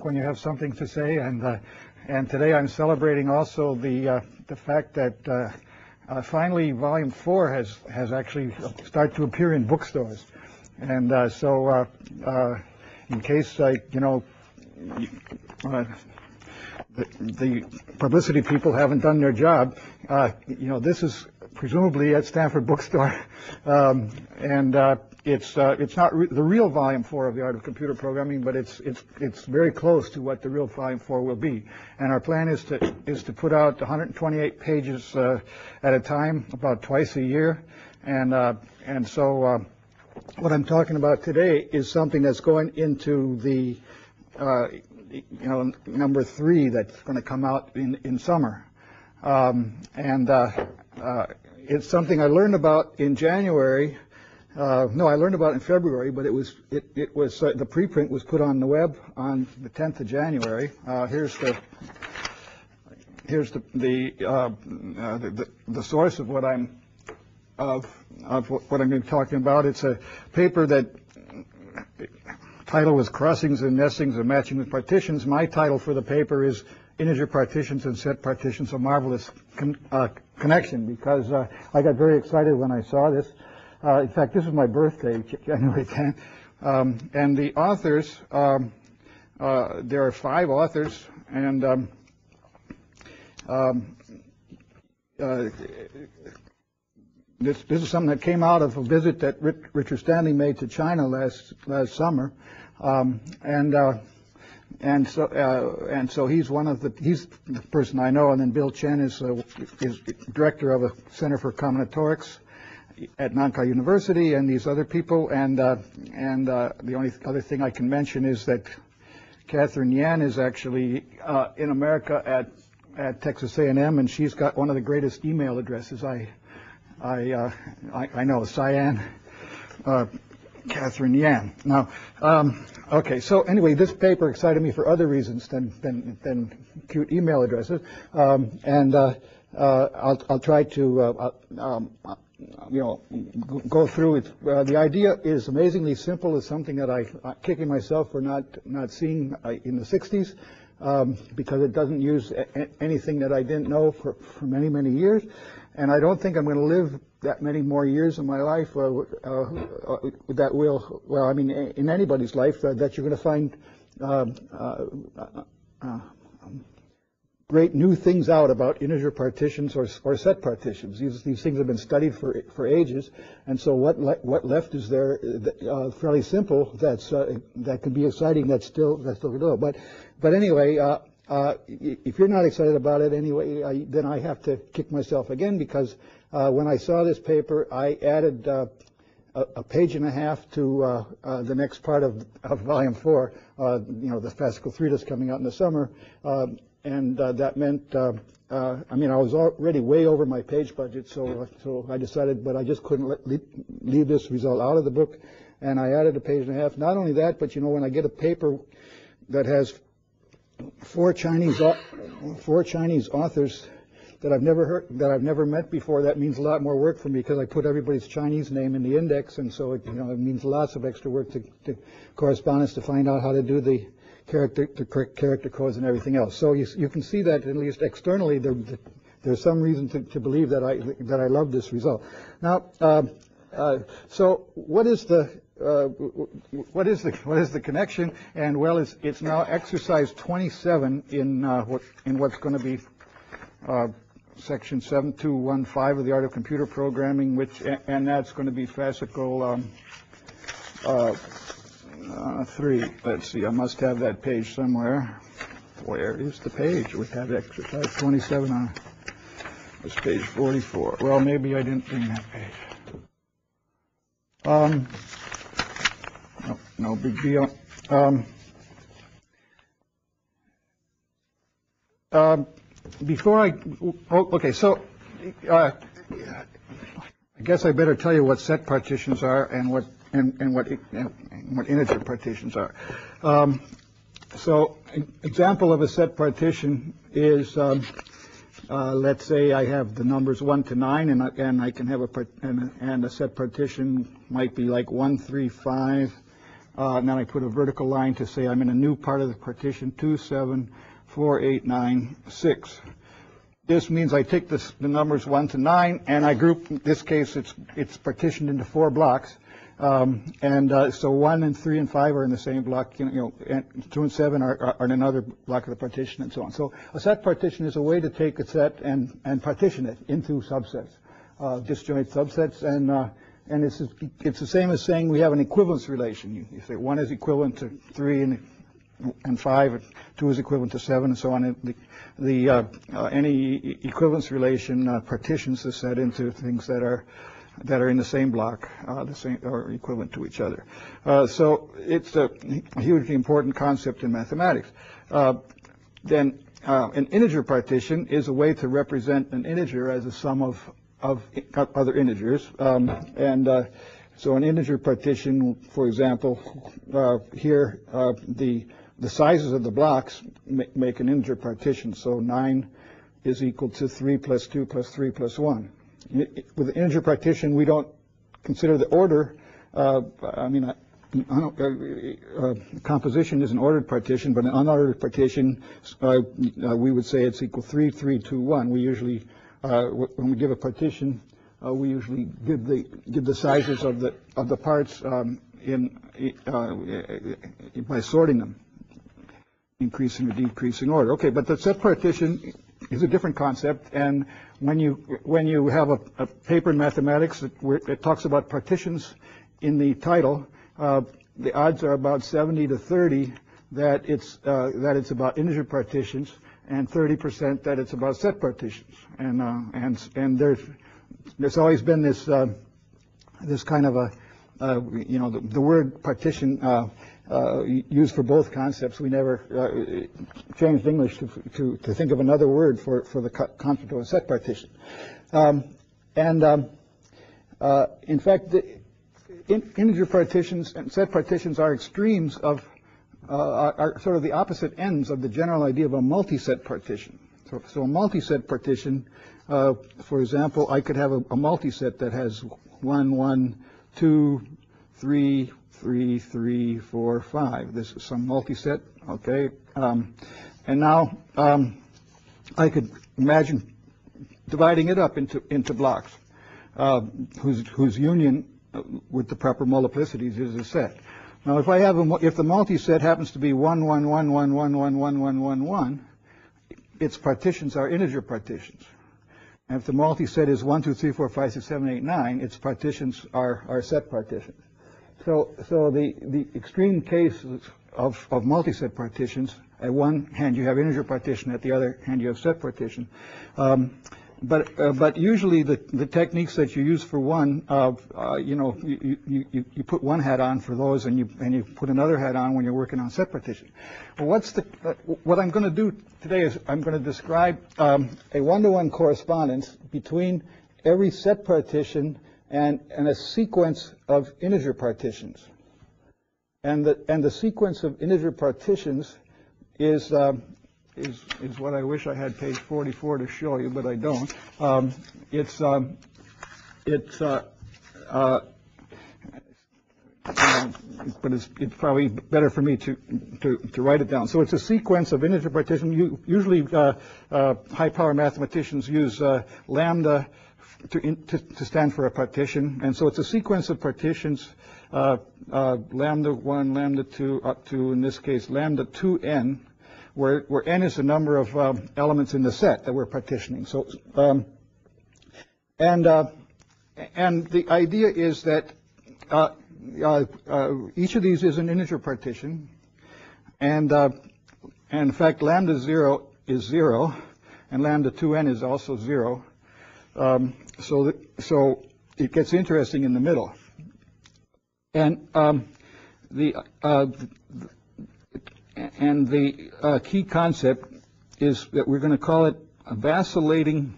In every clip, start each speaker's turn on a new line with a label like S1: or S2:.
S1: when you have something to say, and uh, and today I'm celebrating also the uh, the fact that uh, uh, finally Volume Four has has actually started to appear in bookstores, and uh, so uh, in case I you know. The, the publicity people haven't done their job. You know, this is presumably at Stanford Bookstore, um, and it's uh, it's not re- the real volume four of the Art of Computer Programming, but it's it's it's very close to what the real volume four will be. And our plan is to is to put out 128 pages uh, at a time, about twice a year, and uh, and so. Uh, what I'm talking about today is something that's going into the uh, you know, number three that's going to come out in, in summer. Um, and uh, it's something I learned about in January. Uh, no, I learned about it in February, but it was it, it was uh, the preprint was put on the web on the 10th of January. Uh, here's the here's the the, uh, uh, the, the the source of what I'm of of what I'm going to be talking about. It's a paper that title was Crossings and Nestings and Matching with Partitions. My title for the paper is Integer Partitions and Set Partitions, a marvelous con- uh, connection, because I got very excited when I saw this. Uh, in fact, this is my birthday, January 10th. Um, and the authors, um, uh, there are five authors, and um, um, uh, this, this is something that came out of a visit that Richard Stanley made to China last last summer, um, and uh, and so uh, and so he's one of the he's the person I know, and then Bill Chen is uh, is director of a Center for Combinatorics at Nankai University, and these other people, and uh, and uh, the only other thing I can mention is that Catherine Yan is actually uh, in America at at Texas A&M, and she's got one of the greatest email addresses I I, uh, I, I, know, Cyan, uh, Catherine Yan. Now, um, okay, so anyway, this paper excited me for other reasons than, than, than cute email addresses. Um, and uh, uh I'll, I'll try to, uh, um, you know, go through it. the idea is amazingly simple. It's something that I, I'm kicking myself for not, not seeing in the 60s. Um, because it doesn't use anything that I didn't know for, for many, many years and I don't think I'm going to live that many more years in my life uh, uh, that will, well, I mean, in anybody's life, uh, that you're going to find um, uh, uh, great new things out about integer partitions or, or set partitions. These, these things have been studied for, for ages, and so what, le what left is there uh, fairly simple that's, that can be exciting that's still, that's still good. But, but anyway, uh, if you're not excited about it anyway, I, then I have to kick myself again because uh, when I saw this paper, I added uh, a, a, page and a half to uh, uh, the next part of, of volume four, uh, you know, the fascicle three that's coming out in the summer. Um, and uh, that meant, uh, uh, I mean, I was already way over my page budget, so, so I decided, but I just couldn't let, leave this result out of the book. And I added a page and a half. Not only that, but you know, when I get a paper that has four Chinese four Chinese authors that I've never heard that I've never met before. That means a lot more work for me because I put everybody's Chinese name in the index, and so it, you know it means lots of extra work to, to correspondence to find out how to do the character the character codes and everything else. So you, you can see that at least externally there, there's some reason to, to believe that I that I love this result. Now, uh, uh, so what is the uh, what is the what is the connection? And well, it's it's now exercise 27 in uh, what in what's going to be uh, section 7215 of the Art of Computer Programming, which and that's going to be fascicle um, uh, uh, three. Let's see, I must have that page somewhere. Where is the page? We have exercise 27 on. Page 44. Well, maybe I didn't bring that page. Um, no, no big deal. Um, um, before I, oh, okay, so uh, I guess I better tell you what set partitions are and what and, and what and what integer partitions are. Um, so, an example of a set partition is, um, uh, let's say I have the numbers one to nine, and I, and I can have a and, and a set partition might be like one, three, five, uh, and then I put a vertical line to say I'm in a new part of the partition, 2, 7, 4, 8, 9, 6. This means I take this, the numbers 1 to 9, and I group, in this case, it's, it's partitioned into four blocks. Um, and uh, so 1 and 3 and 5 are in the same block, you know, and 2 and 7 are, are, are in another block of the partition, and so on. So a set partition is a way to take a set and, and partition it into subsets, uh, disjoint subsets, and uh, and it's it's the same as saying we have an equivalence relation. You, you say one is equivalent to three and and five, two is equivalent to seven, and so on. And the, the uh, uh, any equivalence relation uh, partitions the set into things that are that are in the same block, uh, the same or equivalent to each other. Uh, so it's a hugely important concept in mathematics. Uh, then an integer partition is a way to represent an integer as a sum of of other integers. Um, and uh, so an integer partition, for example, uh, here uh, the the sizes of the blocks make an integer partition. So 9 is equal to 3 plus 2 plus 3 plus 1. With an integer partition, we don't consider the order. Uh, I mean, uh, uh, composition is an ordered partition, but an unordered partition, we would say it's equal 3, 3, 2, 1. We usually uh, when we give a partition, uh, we usually give the give the sizes of the of the parts um, in uh, by sorting them, increasing or decreasing order. Okay, but the set partition is a different concept, and when you when you have a, a paper in mathematics that it talks about partitions in the title, uh, the odds are about 70 to 30 that it's uh, that it's about integer partitions and 30% that it's about set partitions. And uh, and and there's there's always been this uh, this kind of a uh, you know the, the word partition uh, uh, used for both concepts. We never uh, changed English to, to to think of another word for for the concept of a set partition. Um, and um, in fact, the in, integer partitions and set partitions are extremes of uh, are sort of the opposite ends of the general idea of a multi-set partition. So, so a multi-set partition, uh, for example, I could have a, a multi-set that has one, one, two, three, three, three, four, five. This is some multi-set, okay? Um, and now um, I could imagine dividing it up into, into blocks uh, whose, whose union with the proper multiplicities is a set. Now, if I have a, if the multi-set happens to be 1, 1, 1, 1, 1, 1, 1, 1, 1, 1, its partitions are integer partitions. And if the multi-set is 1, 2, 3, 4, 5, 6, 7, 8, 9, its partitions are, are set partitions. So, so the, the extreme cases of, of multi-set partitions, at one hand you have integer partition, at the other hand you have set partition. Um, but uh, but usually the, the techniques that you use for one, uh, uh, you know, you, you, you put one hat on for those, and you and you put another hat on when you're working on set partition. Well, what's the uh, what I'm going to do today is I'm going to describe um, a one-to-one correspondence between every set partition and and a sequence of integer partitions. And the and the sequence of integer partitions is um, is, is what I wish I had page 44 to show you, but I don't. Um, it's um, it's uh, uh, but it's, it's, probably better for me to, to, to, write it down. So it's a sequence of integer partition. You, usually, uh, uh high power mathematicians use uh, lambda to, in, to, to, stand for a partition, and so it's a sequence of partitions. Uh, lambda 1, lambda 2, up to, in this case, lambda 2n, where, where n is the number of um, elements in the set that we're partitioning. So, um, and uh, and the idea is that uh, uh, uh each of these is an integer partition, and uh, and in fact lambda zero is zero, and lambda 2n is also zero. Um, so that, so it gets interesting in the middle, and um, the, uh, and the uh, key concept is that we're going to call it a vacillating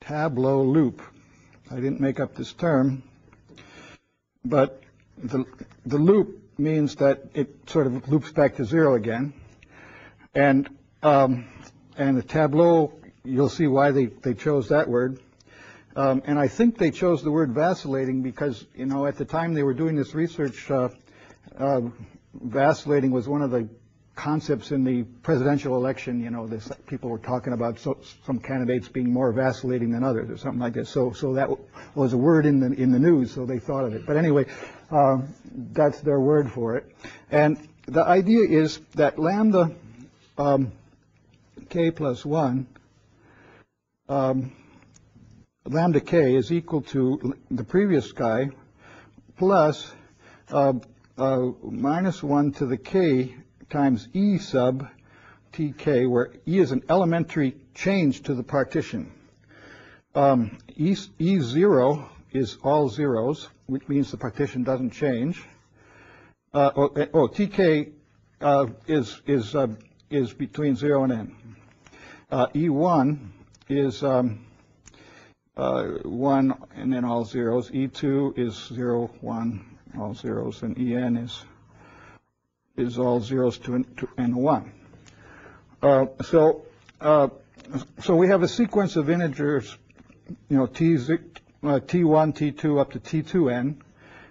S1: tableau loop. I didn't make up this term, but the, the loop means that it sort of loops back to zero again. And, um, and the tableau, you'll see why they, they chose that word. Um, and I think they chose the word vacillating because, you know, at the time they were doing this research, uh, uh, vacillating was one of the concepts in the presidential election. You know, this, people were talking about so, some candidates being more vacillating than others, or something like that. So, so that was a word in the in the news. So they thought of it. But anyway, uh, that's their word for it. And the idea is that lambda um, k plus one. Um, lambda k is equal to the previous guy plus uh, uh, minus 1 to the k times e sub tk, where e is an elementary change to the partition. Um, e, E0 is all zeros, which means the partition doesn't change. Uh, oh, eh, oh, tk uh, is, is, uh, is between 0 and n. Uh, E1 is um, uh, 1 and then all zeros. E2 is 0, 1, all zeros. And En is is all zeros to n, to n 1. Uh, so, uh, so we have a sequence of integers, you know, t, z, uh, t1, t2 up to t2n,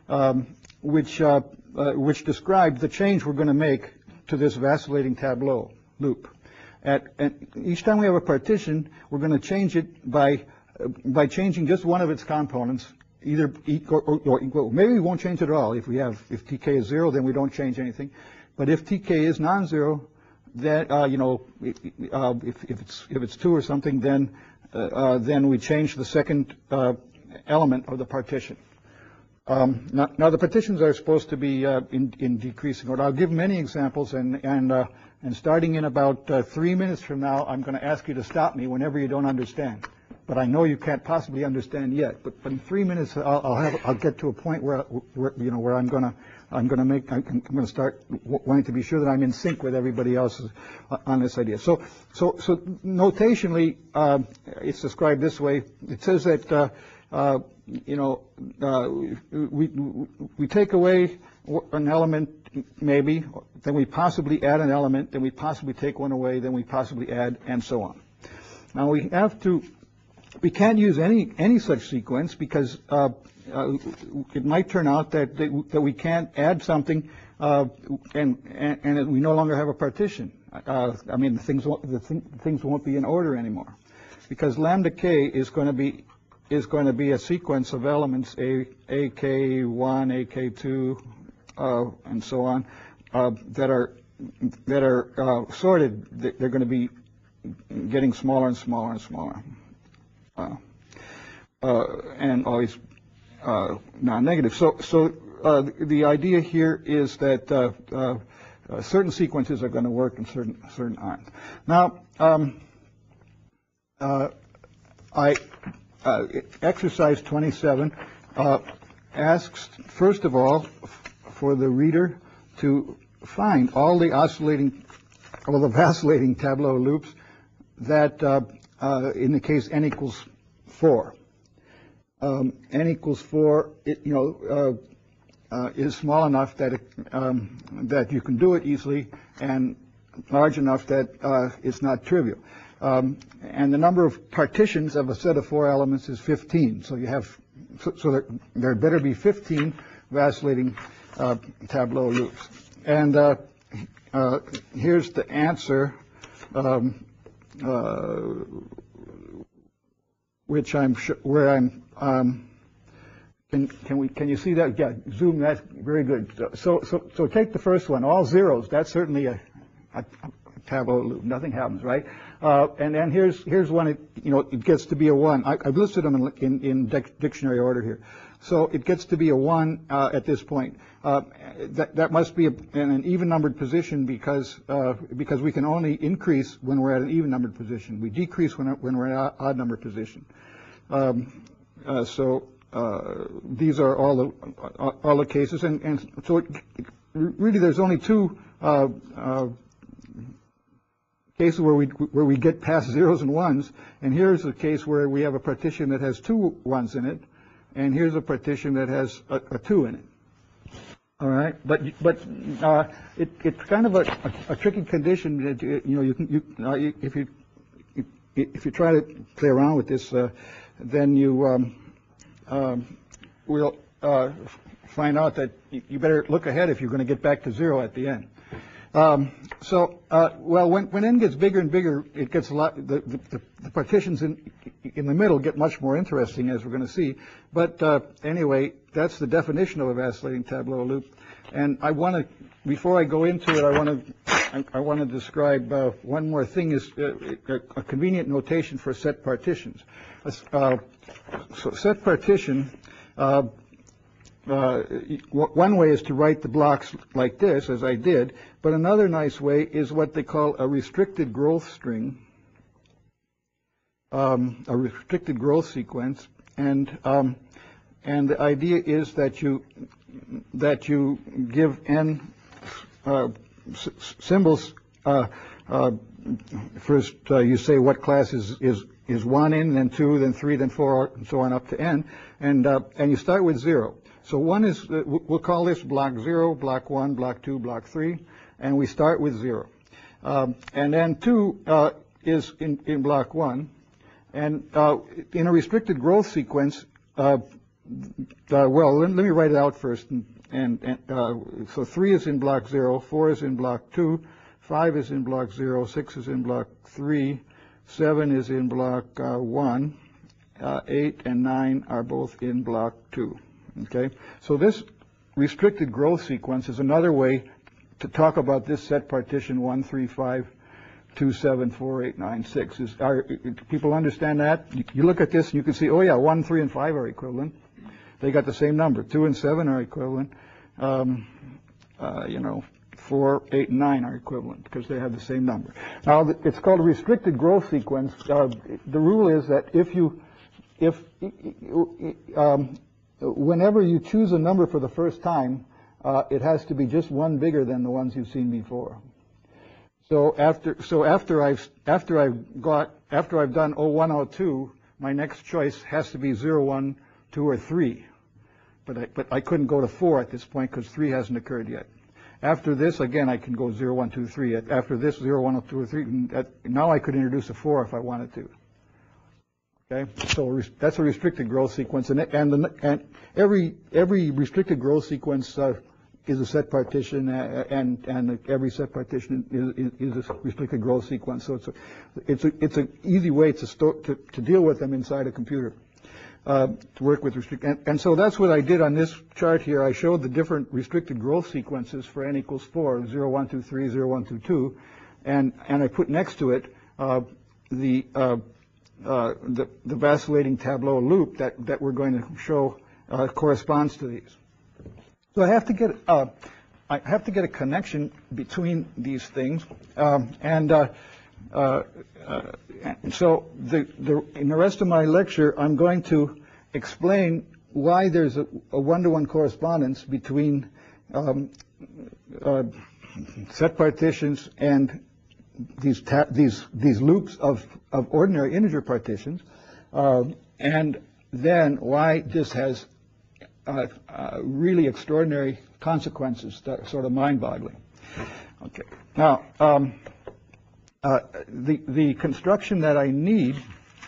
S1: um, which, uh, which describe the change we're going to make to this vacillating tableau loop. At, at, each time we have a partition, we're going to change it by by changing just one of its components, either equal or, or equal. Maybe we won't change it at all. If we have, if tk is zero, then we don't change anything. But if tk is non-zero, then uh, you know, uh, if, if it's if it's two or something, then uh, uh then we change the second uh, element of the partition. Um, now, now, the partitions are supposed to be uh, in, in, decreasing order. I'll give many examples, and and and starting in about three minutes from now, I'm going to ask you to stop me whenever you don't understand but I know you can't possibly understand yet. But, but in three minutes, I'll, I'll, have, I'll get to a point where, where you know, where I'm going to, I'm going to make, I'm going to start wanting to be sure that I'm in sync with everybody else on this idea. So, so, so notationally, uh, it's described this way. It says that, uh, uh, you know, uh, we, we take away an element maybe, then we possibly add an element, then we possibly take one away, then we possibly add, and so on. Now we have to we can't use any any such sequence because uh, uh, it might turn out that that we can't add something uh, and, and, and we no longer have a partition. Uh, I mean, things won't, the th things won't be in order anymore because lambda k is going to be is going to be a sequence of elements a ak1, ak2, uh, and so on uh, that are that are sorted. They're going to be getting smaller and smaller and smaller. Uh, uh, and always uh, non-negative. So, so the idea here is that certain sequences are going to work and certain certain aren't. Now, um, I exercise 27 asks first of all for the reader to find all the oscillating, all the vacillating tableau loops that uh, uh, in the case n equals 4. Um, n equals 4, it, you know, uh, uh, is small enough that, it, um, that you can do it easily and large enough that uh, it's not trivial. Um, and the number of partitions of a set of four elements is 15. So you have, so, so there, there better be 15 vacillating tableau loops. And uh, uh, here's the answer um, uh, which I'm sure, where I'm, um, can, can we, can you see that? Yeah, zoom, that's very good. So, so, so take the first one, all zeros, that's certainly a, a, a tableau loop, nothing happens, right? Uh, and then here's, here's one, it, you know, it gets to be a one. I, have listed them in, in, in dictionary order here. So it gets to be a one uh, at this point. Uh, that, that must be a, an even numbered position because uh, because we can only increase when we're at an even numbered position. We decrease when, when we're at an odd numbered position. Um, uh, so uh, these are all the all the cases, and, and so it, really there's only two uh, cases where we where we get past zeros and ones, and here's a case where we have a partition that has two ones in it, and here's a partition that has a, a two in it. All right, but but uh, it, it's kind of a, a, a, tricky condition that you know you can you uh, if you if you try to play around with this, uh, then you um, um, will uh, find out that you you better look ahead if you're going to get back to zero at the end. Um, so, uh, well, when, when n gets bigger and bigger, it gets a lot, the, the, the partitions in, in the middle get much more interesting, as we're going to see. But uh, anyway, that's the definition of a vacillating tableau loop. And I want to, before I go into it, I want to, I, I want to describe uh, one more thing is uh, a, a convenient notation for set partitions. Uh, so set partition, uh, uh, one way is to write the blocks like this, as I did, but another nice way is what they call a restricted growth string, um, a restricted growth sequence, and um, and the idea is that you that you give n uh, symbols. Uh, uh, first, uh, you say what class is is is one in, then two, then three, then four, and so on up to n, and uh, and you start with zero. So one is, uh, we'll call this block zero, block one, block two, block three, and we start with zero. Um, and then two uh, is in, in block one. And uh, in a restricted growth sequence, uh, uh, well, let, let, me write it out first. And, and, and uh, so three is in block zero, four is in block two, five is in block zero, six is in block three, seven is in block one, eight and nine are both in block two. Okay, so this restricted growth sequence is another way to talk about this set partition one, three, five, two, seven, four, eight, nine, six. Is are people understand that? You look at this and you can see, oh yeah, one, three, and five are equivalent. They got the same number. Two and seven are equivalent. Um, uh, you know, four, eight, and nine are equivalent because they have the same number. Now, it's called a restricted growth sequence. Uh, the rule is that if you, if um, whenever you choose a number for the first time, uh, it has to be just one bigger than the ones you've seen before. So after so after I've after I've got after I've done 0102, my next choice has to be 0, 1, 2, or 3. But I, but I couldn't go to 4 at this point because 3 hasn't occurred yet. After this, again, I can go 0, 1, 2, 3. After this, 0, 1, 2, or 3. Now I could introduce a 4 if I wanted to. Okay, so that's a restricted growth sequence, and and, the, and every every restricted growth sequence uh, is a set partition, uh, and and every set partition is, is, a restricted growth sequence. So it's a it's a it's an easy way to to, to deal with them inside a computer. Uh, to work with restrict, and, and, so that's what I did on this chart here. I showed the different restricted growth sequences for n equals 4, 0, 1, 2, 3, 0, 1, 2, 2, and, and I put next to it uh, the uh, the, the, vacillating tableau loop that, that we're going to show uh, corresponds to these. So I have to get uh, I have to get a connection between these things, um, and, uh, uh, and so the, the, in the rest of my lecture, I'm going to explain why there's a, a one-to-one correspondence between um, set partitions and these these these loops of of ordinary integer partitions, uh, and then why this has uh, uh, really extraordinary consequences that are sort of mind-boggling. Okay. Now, um, uh, the the construction that I need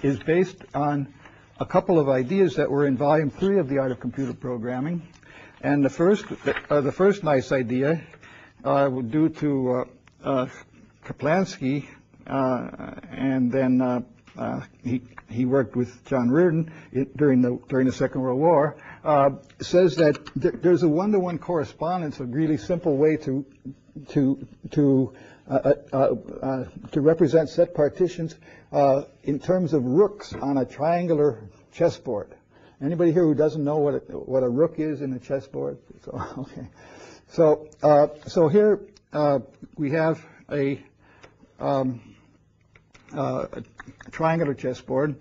S1: is based on a couple of ideas that were in volume three of the Art of Computer Programming, and the first uh, the first nice idea, uh, due to Kaplansky, uh, and then uh, uh, he he worked with John Riordan during the during the Second World War. says that th there's a one-to-one correspondence, a really simple way to to to uh, uh, to represent set partitions uh, in terms of rooks on a triangular chessboard. Anybody here who doesn't know what a, what a rook is in a chessboard? So, okay. So so here we have a um, uh, triangular chessboard,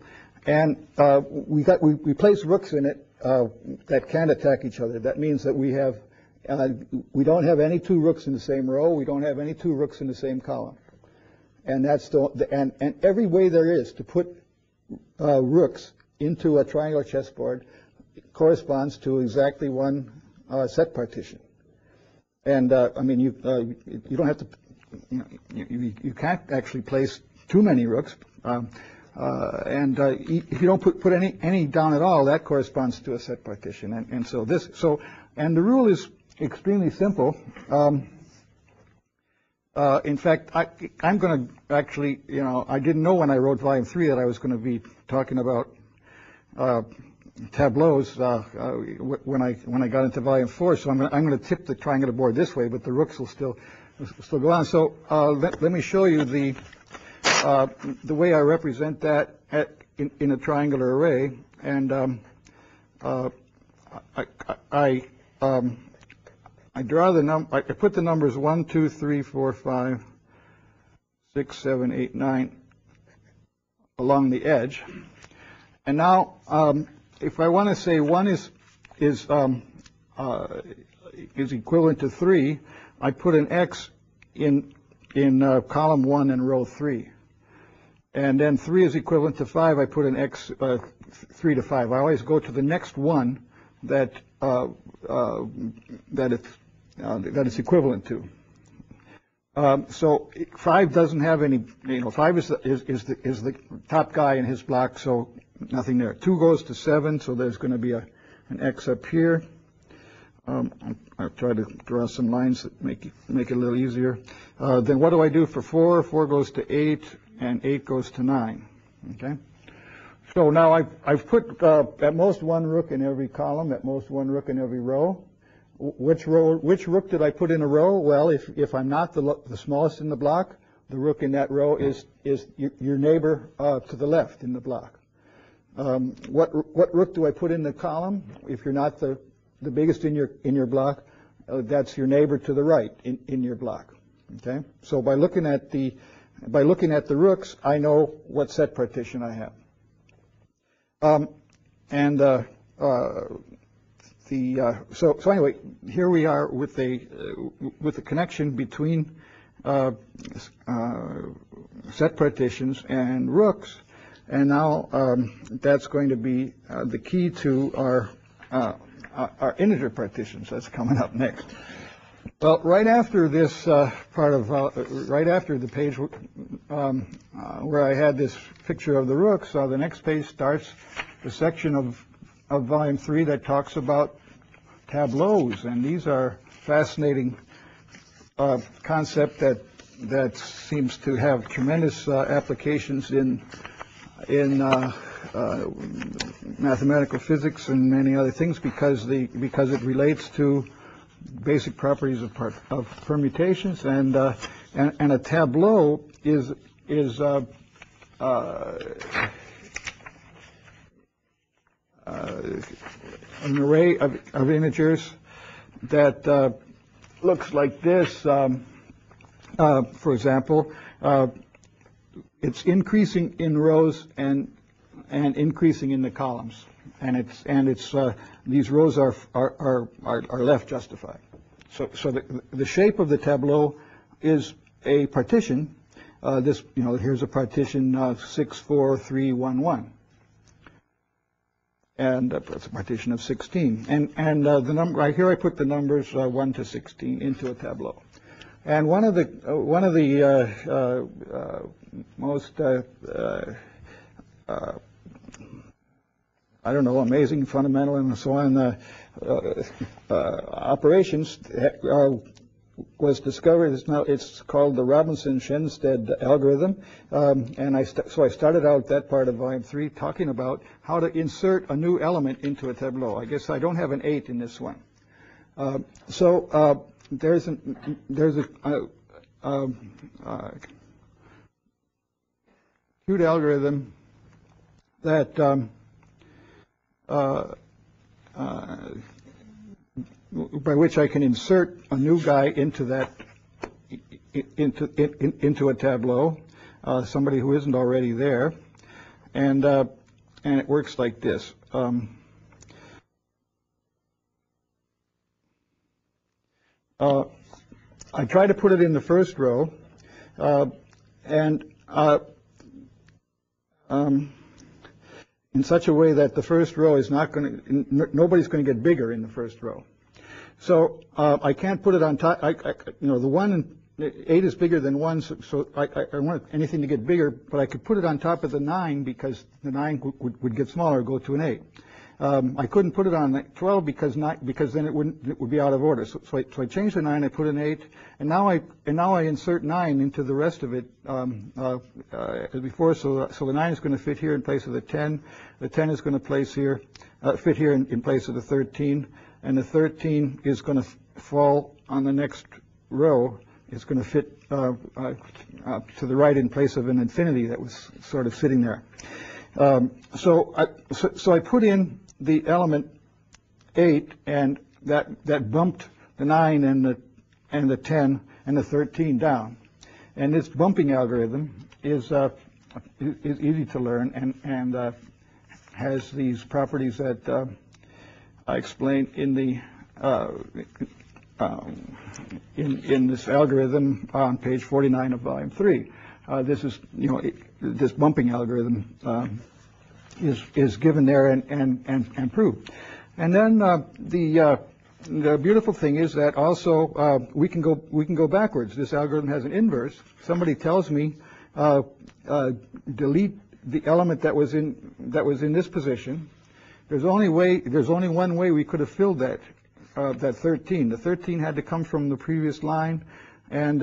S1: and uh, we got we, we place rooks in it uh, that can't attack each other. That means that we have uh, we don't have any two rooks in the same row. We don't have any two rooks in the same column, and that's the and and every way there is to put uh, rooks into a triangular chessboard corresponds to exactly one uh, set partition. And I mean, you you don't have to you, you, you, can't actually place too many rooks. Um, uh, and uh, if you don't put, put any, any down at all, that corresponds to a set partition. And, and so this, so, and the rule is extremely simple. Um, uh, in fact, I, I'm going to actually, you know, I didn't know when I wrote volume three that I was going to be talking about uh, tableaus uh, uh, when I when I got into volume four. So I'm going to tip the triangular board this way, but the rooks will still still go on. So uh, let, let me show you the uh, the way I represent that at, in, in a triangular array, and um, uh, I, I, um, I draw the num, I I put the numbers one, two, three, four, five, six, seven, eight, nine along the edge. And now, um, if I want to say one is is um, uh, is equivalent to three, I put an X in in uh, column one and row three. And then three is equivalent to five. I put an X uh, three to five. I always go to the next one that uh, uh, that it's uh, that it's equivalent to. Um, so five doesn't have any, you know, five is the, is, is the, is the top guy in his block, so nothing there. Two goes to seven, so there's going to be a, an X up here. Um, I'll try to draw some lines that make it, make it a little easier. Uh, then what do I do for four? Four goes to eight, and eight goes to nine. Okay? So now I've, I've put uh, at most one rook in every column, at most one rook in every row. Which row, which rook did I put in a row? Well, if, if I'm not the, the smallest in the block, the rook in that row is, is your, your neighbor uh, to the left in the block. Um, what, what rook do I put in the column? If you're not the, the biggest in your, in your block, uh, that's your neighbor to the right in, in your block. Okay? So by looking at the, by looking at the rooks, I know what set partition I have. Um, and uh, uh, the uh, so so anyway, here we are with a uh, with a connection between uh, set partitions and rooks, and now um, that's going to be the key to our uh, our our integer partitions. That's coming up next. Well, right after this uh, part of, uh, right after the page um, uh, where I had this picture of the rooks, uh, the next page starts the section of, of volume three that talks about tableaus, and these are fascinating uh, concept that that seems to have tremendous uh, applications in in uh, uh, mathematical physics and many other things because the because it relates to basic properties of, part, of permutations, and, uh, and a tableau is is uh, uh, uh, an array of, integers that uh, looks like this. Um, uh, for example, uh, it's increasing in rows and and increasing in the columns, and it's and it's uh, these rows are are are are, left justified. So so the the shape of the tableau is a partition. Uh, this you know here's a partition six four three one one. And uh, it's a partition of 16. And, and uh, the number, right here I put the numbers uh, 1 to 16 into a tableau. And one of the, uh, one of the uh, most, I don't know, amazing, fundamental, and so on, uh, uh, uh, operations was discovered. It's now it's called the Robinson-Schensted algorithm, um, and I so I started out that part of volume three talking about how to insert a new element into a tableau. I guess I don't have an eight in this one. Uh, so uh, there's an there's a, uh, um, cute algorithm that um, uh, uh, by which I can insert a new guy into that into in, into a tableau, uh, somebody who isn't already there, and uh, and it works like this. Um, uh, I try to put it in the first row, uh, and um, in such a way that the first row is not going to, nobody's going to get bigger in the first row. So uh, I can't put it on top. I, I, you know, the one, eight is bigger than one, so, so I, I, want anything to get bigger, but I could put it on top of the nine because the nine would, would get smaller, go to an eight. Um, I couldn't put it on 12 because not, because then it wouldn't it would be out of order. So, so, I, so I changed the nine, I put an eight, and now I and now I insert nine into the rest of it um, uh, uh, as before. So so the nine is going to fit here in place of the 10. The 10 is going to place here uh, fit here in, in place of the 13, and the 13 is going to fall on the next row. It's going to fit uh, uh, uh, to the right in place of an infinity that was sort of sitting there. Um, so, I, so, so I put in the element 8, and that, that bumped the 9 and the, and the 10 and the 13 down. And this bumping algorithm is, uh, is easy to learn and, and uh, has these properties that uh, I explained in the uh, um, in, in this algorithm on page 49 of volume 3. Uh, this is, you know, this bumping algorithm um, is, is given there and, and, and, and proved. And then uh, the, uh, the beautiful thing is that also uh, we can go we can go backwards. This algorithm has an inverse. Somebody tells me uh, uh, delete the element that was in that was in this position. There's only way there's only one way we could have filled that uh, that 13. The 13 had to come from the previous line, and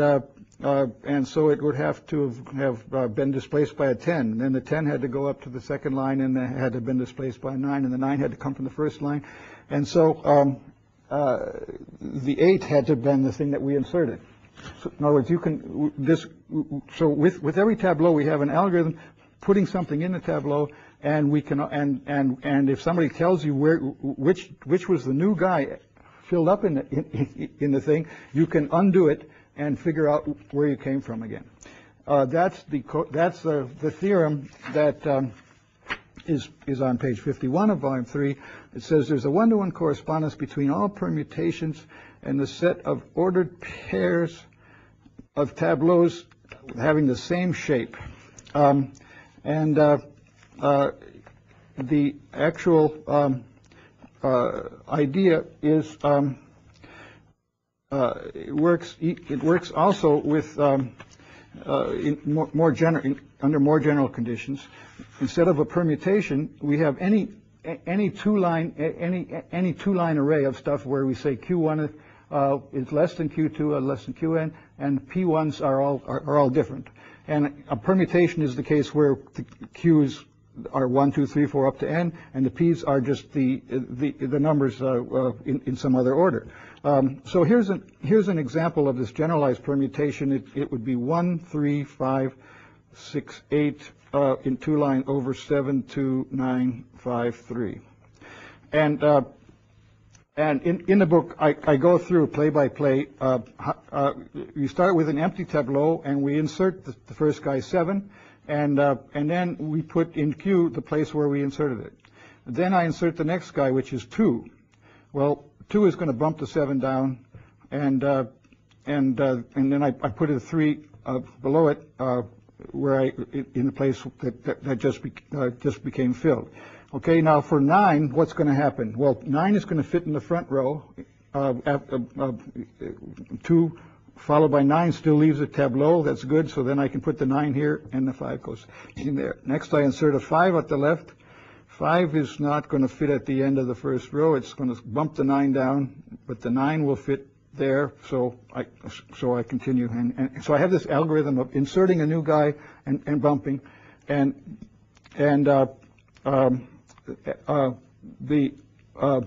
S1: uh, and so it would have to have, uh, been displaced by a 10. And then the 10 had to go up to the second line and it had to have been displaced by a 9, and the 9 had to come from the first line. And so um, uh, the 8 had to have been the thing that we inserted. So in other words, you can, this, so with, with every tableau we have an algorithm putting something in the tableau and we can, and, and, and if somebody tells you where, which, which was the new guy filled up in the, in, in the thing, you can undo it and figure out where you came from again. Uh, that's the that's the, the theorem that um, is is on page 51 of volume 3. It says there's a one-to-one correspondence between all permutations and the set of ordered pairs of tableaus having the same shape. Um, and uh, uh, the actual um, uh, idea is um, it works. It works also with um, uh, more, general under more general conditions. Instead of a permutation, we have any any two line any any two line array of stuff where we say Q1 uh, is less than Q2 or less than Qn, and P1s are all are, all different. And a permutation is the case where the Qs are 1, 2, 3, 4 up to n, and the p's are just the the, the numbers uh, uh, in, in some other order. Um, so here's an here's an example of this generalized permutation. It, it would be one, three, five, six, eight uh, in two line over seven, two, nine, five, three, and uh, and in, in the book, I, I go through play by play. Uh, uh, you start with an empty tableau, and we insert the, the first guy seven, and uh, and then we put in Q the place where we inserted it. Then I insert the next guy, which is two. Well, two is going to bump the seven down, and uh, and uh, and then I, I put a three uh, below it uh, where I in the place that that, that just be, uh, just became filled. Okay, now for nine, what's going to happen? Well, nine is going to fit in the front row. two followed by 9 still leaves a tableau. That's good. So then I can put the 9 here and the 5 goes in there. Next, I insert a 5 at the left. 5 is not going to fit at the end of the first row. It's going to bump the 9 down, but the 9 will fit there. So I, so I continue. And, and so I have this algorithm of inserting a new guy and, and bumping. And, and uh, um, uh, the, uh,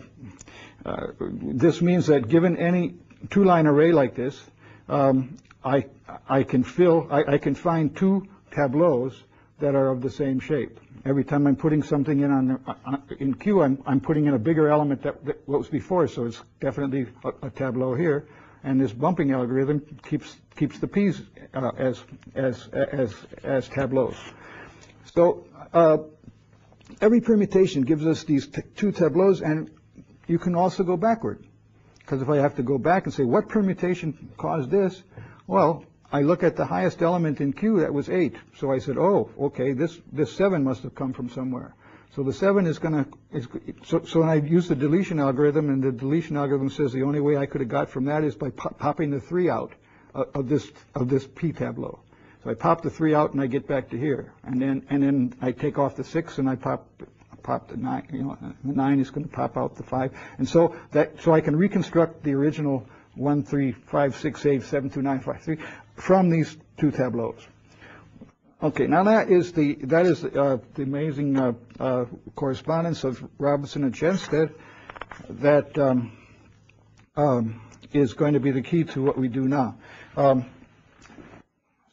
S1: uh this means that given any two-line array like this, um, I, I can fill, I, I can find two tableaus that are of the same shape. Every time I'm putting something in on, on in Q, I'm, I'm putting in a bigger element that, that what was before, so it's definitely a, a, tableau here. And this bumping algorithm keeps keeps the p's uh, as as as as tableaus. So uh, every permutation gives us these two tableaus, and you can also go backward. Because if I have to go back and say, what permutation caused this? Well, I look at the highest element in Q, that was 8. So I said, oh, okay, this, this 7 must have come from somewhere. So the 7 is going to, so, so I use the deletion algorithm, and the deletion algorithm says the only way I could have got from that is by popping the 3 out of this, of this P tableau. So I pop the three out and I get back to here. And then, and then I take off the six and I pop, pop the nine, you know, the nine is going to pop out the five. And so that, so I can reconstruct the original one, three, five, six, eight, seven, two, nine, five, three from these two tableaus. Okay, now that is the, that is uh, the amazing uh, uh, correspondence of Robinson and Schensted that um, um, is going to be the key to what we do now. Um,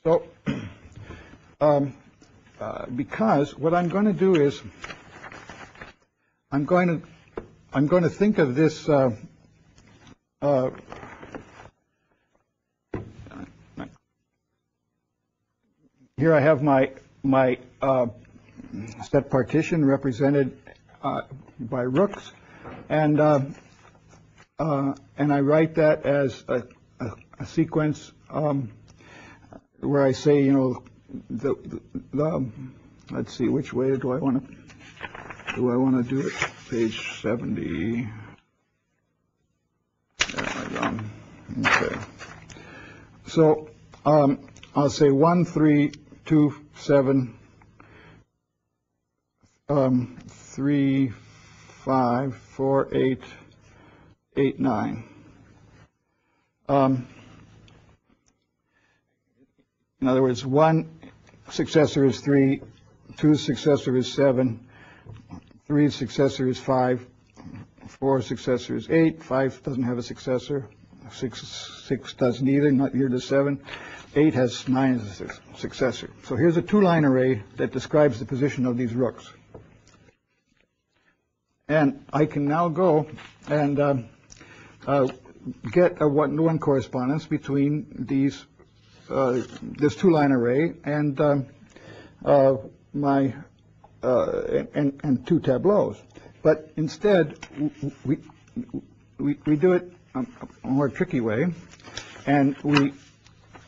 S1: so, um, uh, because what I'm going to do is, I'm going to, I'm going to think of this. Uh, uh, here I have my my uh, set partition represented uh, by rooks, and uh, uh, and I write that as a, a, a sequence um, where I say, you know, the, the, the let's see, which way do I want to do I want to do it? Page seventy. There I go. Okay. So um, I'll say one, three, two, seven, um, three, five, four, eight, eight, nine. Um, in other words, one successor is three, two successor is seven, three successor is five, four successor is eight, five doesn't have a successor, six, six doesn't either, not near to seven, eight has nine as a successor. So here's a two-line array that describes the position of these rooks. And I can now go and uh, uh, get a one-to-one correspondence between these uh, this two-line array and um, uh, my uh, and, and two tableaus. But instead, we we, we do it a more tricky way, and we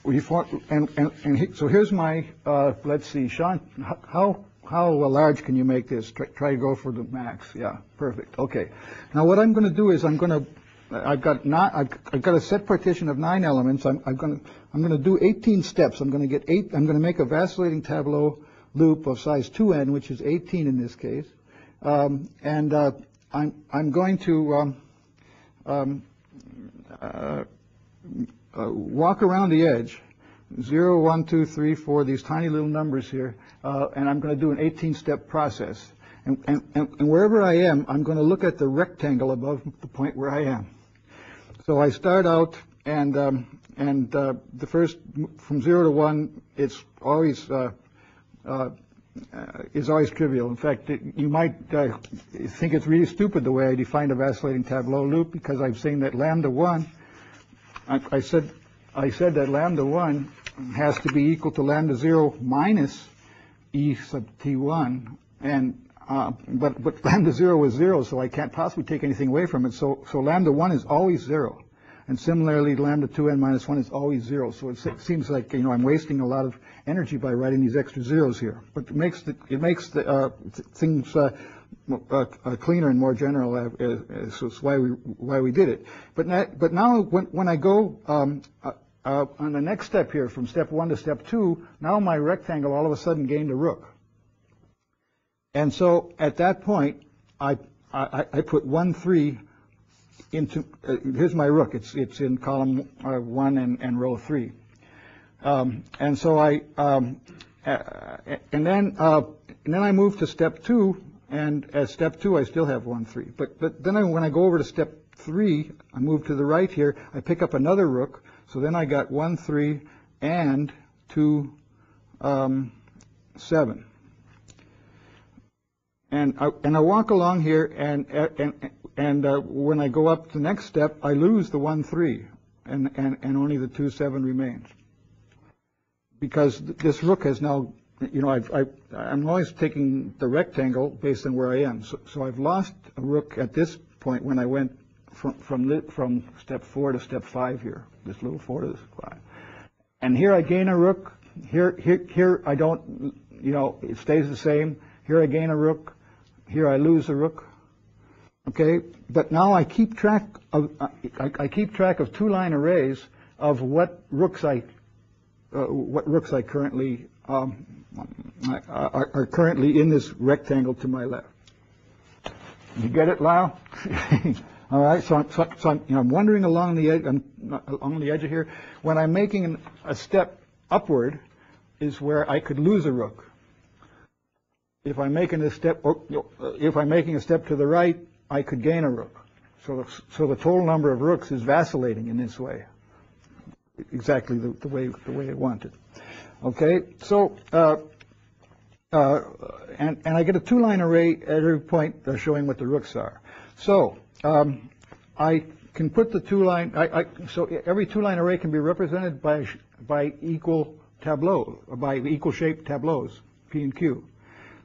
S1: we and, and, and he, so here's my uh, let's see, Sean, how how large can you make this? Try, try to go for the max. Yeah, perfect. Okay. Now what I'm going to do is I'm going to I've got not, I've, I've got a set partition of nine elements. I'm, I'm going to I'm going to do 18 steps. I'm going to get eight. I'm going to make a vacillating tableau loop of size 2n, which is 18 in this case, um, and uh, I'm I'm going to um, um, uh, uh, walk around the edge. Zero, one, two, three, four, these tiny little numbers here, uh, and I'm going to do an 18-step process. And, and, and wherever I am, I'm going to look at the rectangle above the point where I am. So I start out, and um, and uh, the first from zero to one, it's always uh, uh, is always trivial. In fact, it, you might uh, think it's really stupid the way I define a vacillating tableau loop because I'm saying that lambda one. I, I said I said that lambda one has to be equal to lambda zero minus e sub t1, and uh, but, but lambda 0 is 0, so I can't possibly take anything away from it. So, so lambda 1 is always 0. And similarly, lambda 2n minus 1 is always 0. So it seems like, you know, I'm wasting a lot of energy by writing these extra zeros here. But it makes the, it makes the, uh, things uh, uh, cleaner and more general. Uh, so it's why we, why we did it. But, now, but now when, when I go um, uh, on the next step here, from step 1 to step 2, now my rectangle all of a sudden gained a rook. And so at that point, I, I, I put one three into, uh, here's my rook. It's, it's in column uh, one and, and row three. Um, and so I, um, uh, and then, uh, and then I move to step two, and at step two I still have one three. But, but then I, when I go over to step three, I move to the right here, I pick up another rook, so then I got one three and two um, seven and I, and I walk along here, and and and uh, when I go up the next step, I lose the one three, and and and only the two seven remains. Because this rook has now, you know, I've, I've I'm always taking the rectangle based on where I am. So, so I've lost a rook at this point when I went from from from step four to step five here, this little four to this five, and here I gain a rook. Here here here I don't, you know, it stays the same. Here I gain a rook. Here I lose a rook. Okay, but now I keep track of I, I, keep track of two line arrays, of what rooks I, uh, what rooks I currently, um, are, are currently in this rectangle to my left. You get it, Lyle? All right, so, I'm- so, so I'm, you know, I'm wandering along the edge, along the edge of here. When I'm making an- a step upward is where I could lose a rook. If I'm making a step, or, you know, if I'm making a step to the right, I could gain a rook. So, the, so the total number of rooks is vacillating in this way, exactly the, the way the way I wanted. Okay, so uh, uh, and and I get a two-line array at every point uh, showing what the rooks are. So um, I can put the two-line. I, I, so every two-line array can be represented by by equal tableaux, by equal shaped tableaus, P and Q.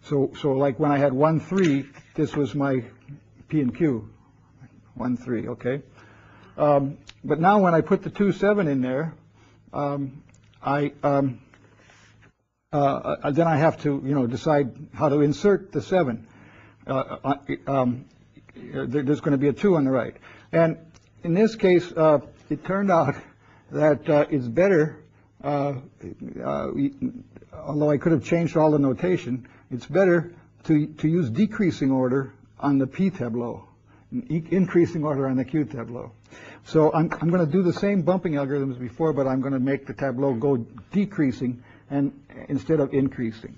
S1: So so like when I had one three, this was my P and Q, one three. Okay. Um, but now when I put the two seven in there, um, I um, uh, uh, then I have to, you know, decide how to insert the seven. Uh, uh, um, there's going to be a two on the right. And in this case, uh, it turned out that uh, it's better, uh, uh, although I could have changed all the notation, it's better to, to use decreasing order on the P tableau, increasing order on the Q tableau. So I'm, I'm going to do the same bumping algorithms before, but I'm going to make the tableau go decreasing and instead of increasing.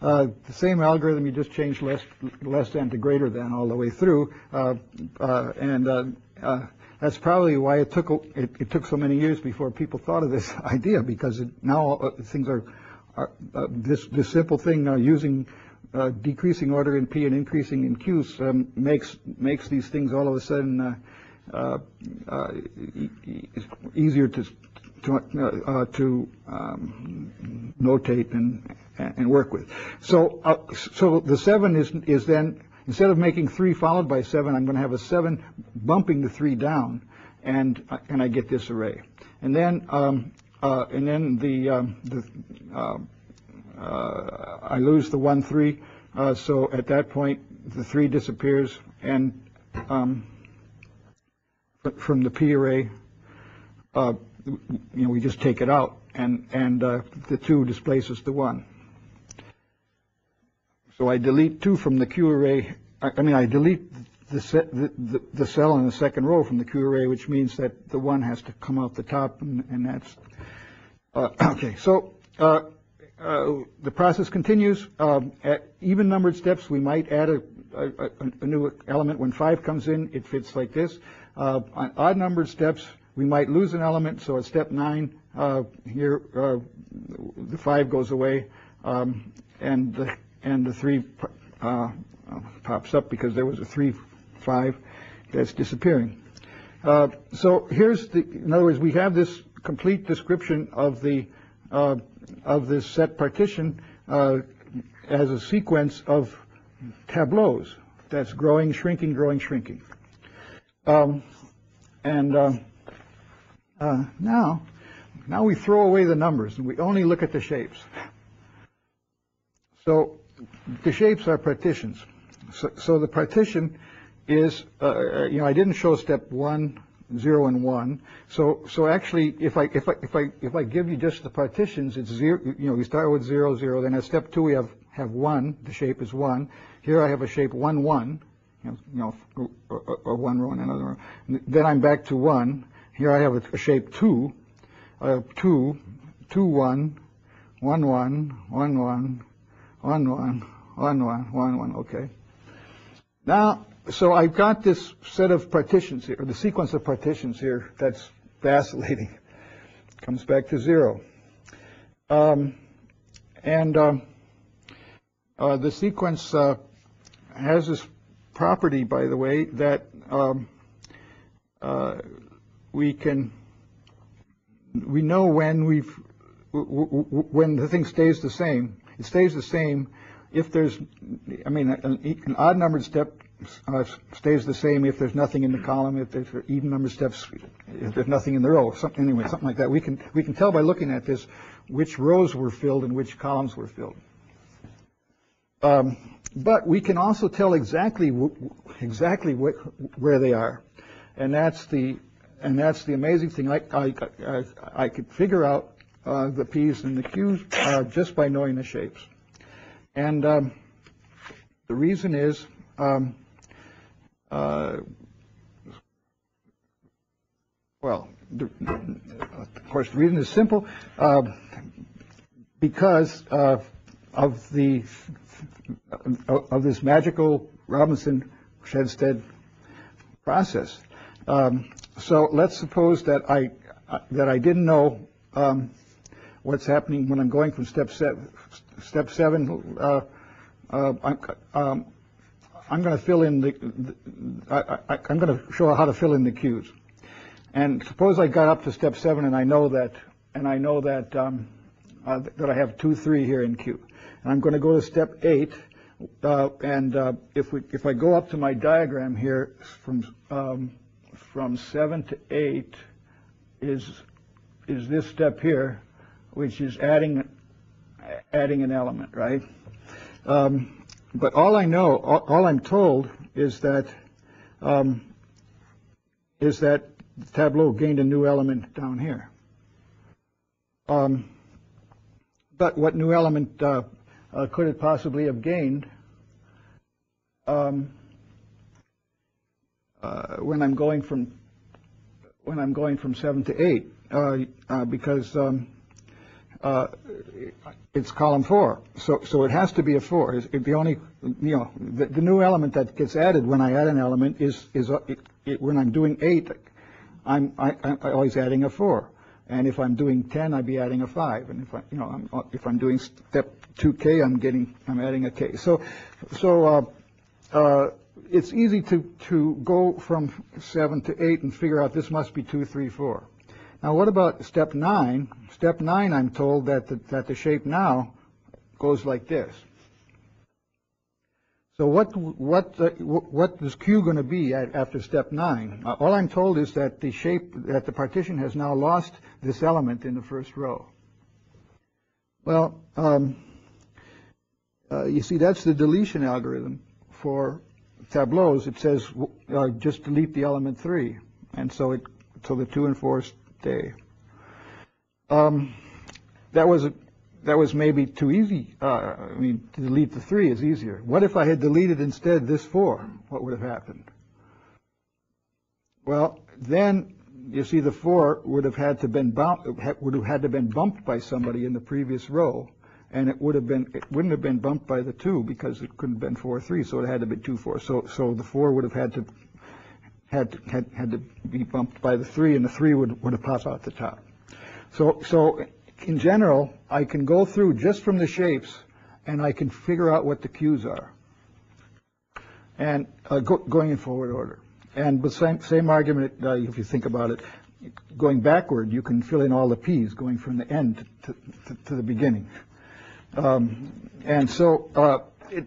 S1: Uh, the same algorithm, you just change less, less than to greater than all the way through, uh, uh, and uh, uh, that's probably why it took it, it took so many years before people thought of this idea because it, now uh, things are, are this this simple thing uh, using uh, decreasing order in P and increasing in Q's um, makes makes these things all of a sudden uh, uh, e- easier to to, uh, uh, to um, notate and and work with. So so the seven is is then instead of making three followed by seven, I'm going to have a seven bumping the three down, and and I get this array. And then um, and then the um, the I lose the one three. Uh, so at that point, the three disappears, and um, from the P array, uh, you know, we just take it out, and and uh, the two displaces the one. So I delete two from the Q array. I, I mean, I delete the, the, the the cell in the second row from the Q array, which means that the one has to come out the top, and, and that's uh, okay. So uh, uh, the process continues. Um, at even numbered steps, we might add a, a, a, new element. When five comes in, it fits like this. Uh, on odd numbered steps, we might lose an element. So at step nine, uh, here uh, the five goes away, um, and the and the three uh, pops up because there was a three five that's disappearing. Uh, So here's the, in other words, we have this complete description of the, uh, of this set partition uh, as a sequence of tableaus that's growing, shrinking, growing, shrinking. Um, And um, uh, now, now we throw away the numbers and we only look at the shapes. So the shapes are partitions. So, so the partition is, uh, you know, I didn't show step one, 0 and 1. So so actually, if I if I if I if I give you just the partitions, it's zero. You know, we start with 0, 0. Then at step two, we have have 1. The shape is 1. Here I have a shape 1, 1. You know, you or, one row and another row. Then I'm back to 1. Here I have a, a shape 2. I have 2, 2, 1, 1, 1, 1, 1, 1, 1, 1, 1, 1, 1. Okay. Now so I've got this set of partitions here, or the sequence of partitions here that's vacillating. Comes back to zero. Um, and um, uh, the sequence uh, has this property, by the way, that um, uh, we can, we know when we've, when the thing stays the same. It stays the same if there's, I mean, an, an odd numbered step uh, stays the same if there's nothing in the column, if there's even numbered steps, if there's nothing in the row, something, anyway, something like that. We can, we can tell by looking at this which rows were filled and which columns were filled. Um, but we can also tell exactly, exactly wh- where they are. And that's the, and that's the amazing thing. I, I, I, I could figure out uh, the P's and the Q's uh, just by knowing the shapes. And um, the reason is, um, well, the, of course, the reason is simple, uh, because uh, of the of this magical Robinson Schensted process. Um, so let's suppose that I that I didn't know um, what's happening when I'm going from step seven. Step seven, uh, uh, I'm, going to fill in the. the I, I, I'm going to show how to fill in the Q's. And suppose I got up to step seven and I know that, and I know that um, uh, that I have two, three here in Q. And I'm going to go to step eight, uh, and uh, if we if I go up to my diagram here from um, from seven to eight is is this step here, which is adding adding an element, right? Um, but all I know, all, all, I'm told is that um, is that Tableau gained a new element down here. Um, but what new element uh, uh, could it possibly have gained um, uh, when I'm going from when I'm going from seven to eight? Uh, uh, because um, it's column four, so so it has to be a four. It's, it, the only you know the, the, new element that gets added when I add an element is is it, it, when I'm doing eight, I'm I, am always adding a four. And if I'm doing 10, I'd be adding a 5. And if I, you know, I'm, if I'm doing step 2k, I'm getting, I'm adding a k. So, so uh, uh, it's easy to to go from 7 to 8 and figure out this must be two, three, four. Now, what about step 9? Step 9, I'm told that the, that the shape now goes like this. So what what uh, what is Q going to be at, after step nine? Uh, all I'm told is that the shape that the partition has now lost this element in the first row. Well, um, uh, you see that's the deletion algorithm for tableaus. It says uh, just delete the element three, and so it so the two and four stay. Um, that was a that was maybe too easy. Uh, I mean, to delete the three is easier. What if I had deleted instead this four? What would have happened? Well, then you see the four would have had to been would have had to been bumped by somebody in the previous row, and it would have been it wouldn't have been bumped by the two because it couldn't have been four three, so it had to be two four. So so the four would have had to had had had to be bumped by the three, and the three would would have popped out the top. So so in general, I can go through just from the shapes and I can figure out what the Q's are. And uh, go, going in forward order. And the same, same argument, uh, if you think about it, going backward, you can fill in all the P's going from the end to, to, to the beginning. Um, and so, uh, it,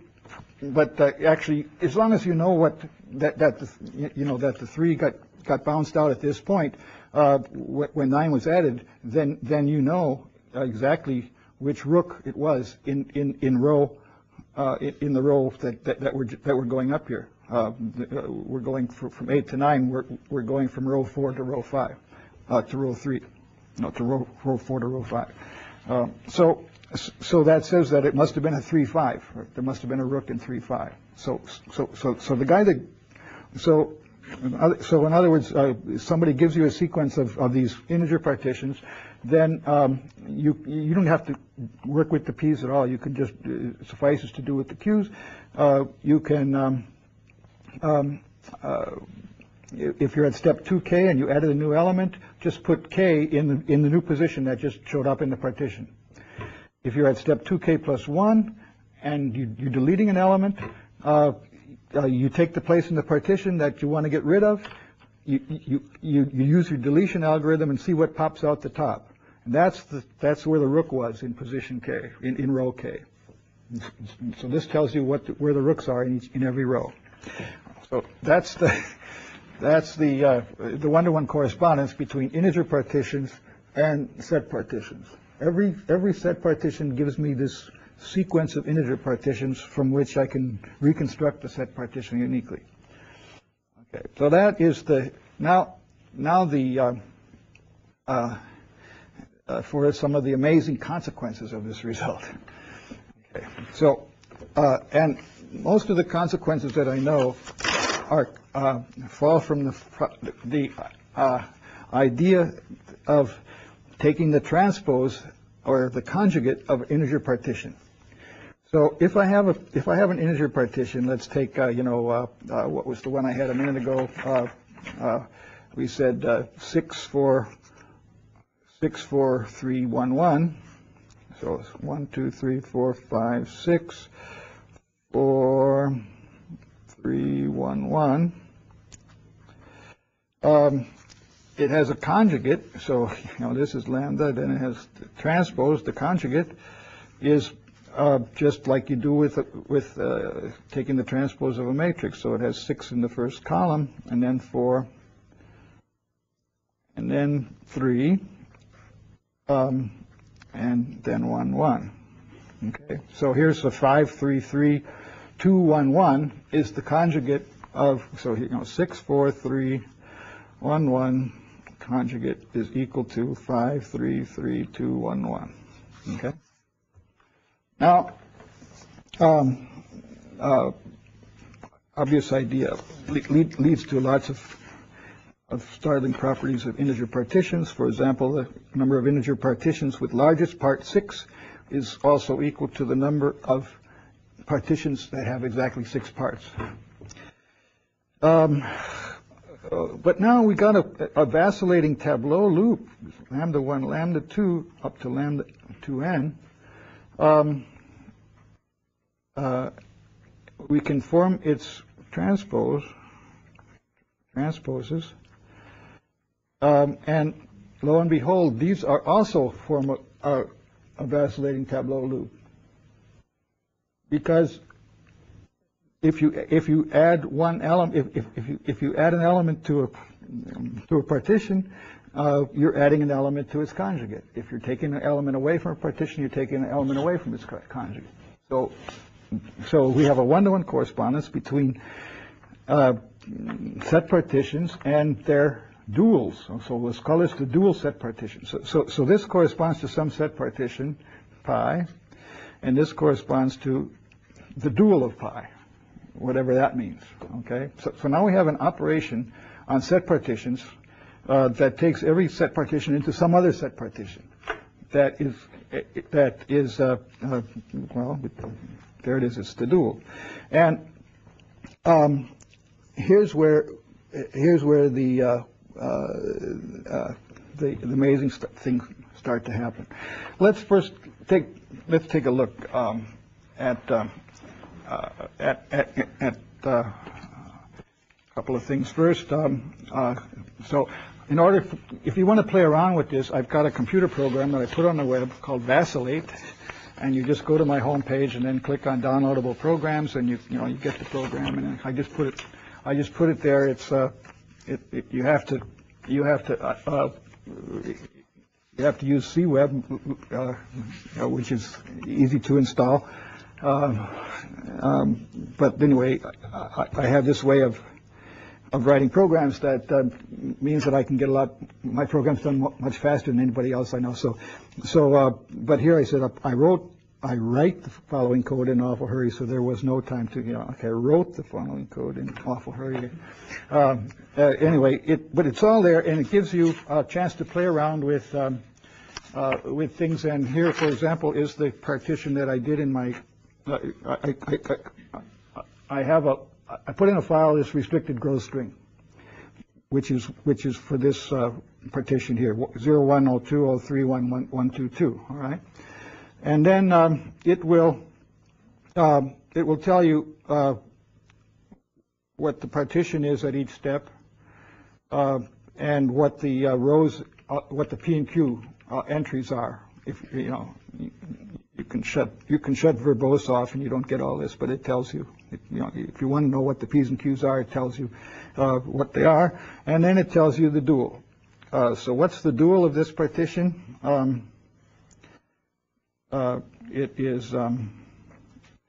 S1: but uh, actually, as long as you know what that, that the, you know that the three got got bounced out at this point, when nine was added, then then you know exactly which rook it was in in in row uh, in, the row that, that that we're that we're going up here. Uh, we're going from eight to nine. We're we're going from row four to row five, uh, to row three, no, to row row four to row five. Uh, so so that says that it must have been a three five. There must have been a rook in three five. So so so so the guy that so so in other words, uh, somebody gives you a sequence of, of these integer partitions, then um, you you don't have to work with the p's at all. You can just uh, suffices to do with the q's. Uh, you can um, um, uh, if you're at step 2k and you added a new element, just put k in the in the new position that just showed up in the partition. If you're at step 2k plus 1 and you, are deleting an element, uh, you take the place in the partition that you want to get rid of, you, you, you, you use your deletion algorithm and see what pops out the top. And that's, the, that's where the rook was in position K, in, in row K. So this tells you what the, where the rooks are in, each, in every row. So that's the, that's the, uh, the one-to-one correspondence between integer partitions and set partitions. Every, every set partition gives me this sequence of integer partitions from which I can reconstruct the set partition uniquely. Okay, so that is the, now now the, uh, uh, uh, for some of the amazing consequences of this result. Okay. So, uh, and most of the consequences that I know are, uh, fall from the, the uh, idea of taking the transpose or the conjugate of integer partition. So if I have a if I have an integer partition, let's take uh, you know uh, uh, what was the one I had a minute ago. Uh, uh, we said uh, six four six four three one one. So it's one two three four five six four three one one. Um, it has a conjugate, so you know this is lambda. Then it has the transpose. The conjugate is just like you do with with uh, taking the transpose of a matrix. So it has six in the first column, and then four, and then three, um, and then one one. Okay. So here's the five three three two one one is the conjugate of so you know six four three one one conjugate is equal to five three three two one one. Okay. Now, um, uh, obvious idea lead, leads to lots of, of startling properties of integer partitions. For example, the number of integer partitions with largest part 6 is also equal to the number of partitions that have exactly six parts. Um, uh, but now we got a, a vacillating tableau loop, lambda 1, lambda 2, up to lambda 2n. Um, we can form its transpose, transposes, um, and lo and behold, these are also form a, a, a vacillating tableau loop. Because if you if you add one element, if, if, if you if you add an element to a to a partition, uh, you're adding an element to its conjugate. If you're taking an element away from a partition, you're taking an element away from its conjugate. So so we have a one-to-one correspondence between uh, set partitions and their duals. So let's call this the dual set partition. So, so, so this corresponds to some set partition, pi, and this corresponds to the dual of pi, whatever that means. Okay. So, so now we have an operation on set partitions uh, that takes every set partition into some other set partition. That is that is uh, uh, well there it is, it's the dual. And um, here's where here's where the uh, uh, uh, the, the, amazing st- things start to happen. Let's first take let's take a look um, at, um, uh, at at at uh, a couple of things. First, um, uh, so in order, f- if you want to play around with this, I've got a computer program that I put on the web called Vacillate and you just go to my home page and then click on downloadable programs and you you know you get the program. And I just put it I just put it there. It's uh it, it you have to you have to uh, uh you have to use CWeb uh, which is easy to install. Uh, um, but anyway I, I have this way of of writing programs that uh, means that I can get a lot, my program's done much faster than anybody else I know. So, so, uh, but here I said, uh, I wrote, I write the following code in awful hurry, so there was no time to, you know, okay, I wrote the following code in awful hurry. Um, uh, anyway, it, but it's all there and it gives you a chance to play around with, um, uh, with things. And here, for example, is the partition that I did in my, uh, I, I, I, I have a, I put in a file this restricted growth string, which is which is for this uh, partition here, 0102031122. All right, and then um, it will um, it will tell you uh, what the partition is at each step, uh, and what the uh, rows, uh, what the P and Q uh, entries are. If you know, you can shut you can shut verbose off and you don't get all this, but it tells you. You know, if you want to know what the P's and Q's are, it tells you uh, what they are, and then it tells you the dual. Uh, so what's the dual of this partition? Um, uh, it is um,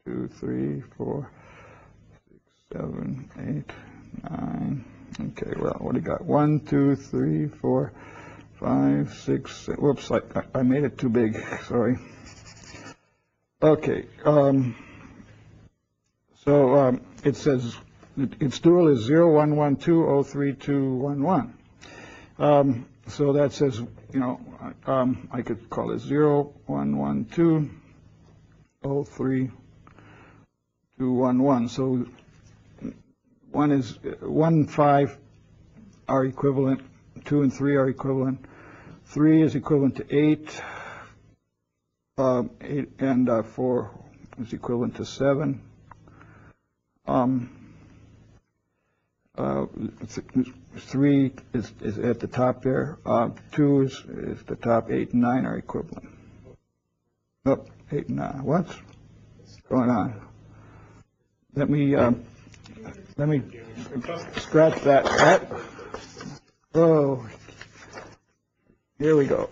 S1: two, three, four, six, seven, eight, nine, Okay, well, what do you got? One, two, three, four, five, six, whoops, I- I made it too big, sorry. Okay, um, so, um, it says, its dual is zero, one, one, two, oh, three, two, one, one. Um, so that says, you know, um, I could call it zero, one, one, two, oh, three, two, one, one. So one is, one, five are equivalent, two and three are equivalent. Three is equivalent to eight, um, eight, and, uh, four is equivalent to seven. Um, uh, th- three is, is at the top there, uh, two is, is the top, eight and nine are equivalent. Oh, eight and nine, what's going on? Let me, um, let me scratch that, that, oh, here we go.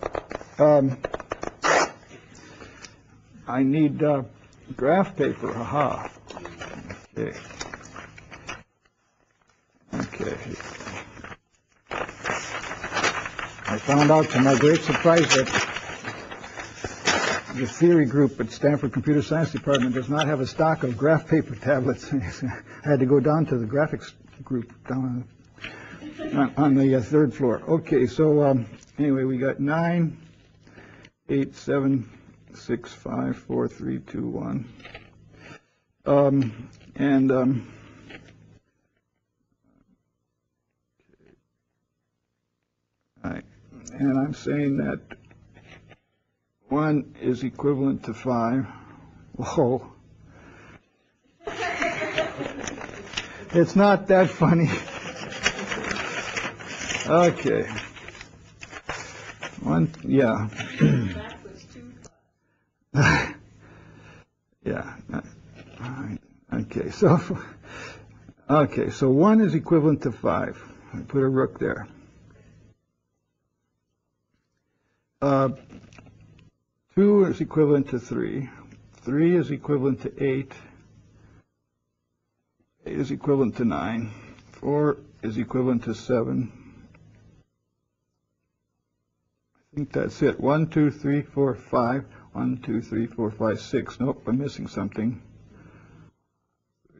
S1: I need, uh, graph paper, aha. Okay. Okay. I found out to my great surprise that the theory group at Stanford Computer Science Department does not have a stock of graph paper tablets. I had to go down to the graphics group down on, on- on the uh, third floor. Okay, so um, anyway, we got nine, eight, seven, six, five, four, three, two, one. Um, and um, Right. And I'm saying that one is equivalent to five. Whoa. It's not that funny. Okay. One. Yeah. uh, all right. Okay, so, okay, so one is equivalent to five. I put a rook there. Uh, Two is equivalent to three. Three is equivalent to eight. Eight is equivalent to nine. Four is equivalent to seven. I think that's it. One, two, three, four, five. One, two, three, four, five, six. Nope, I'm missing something.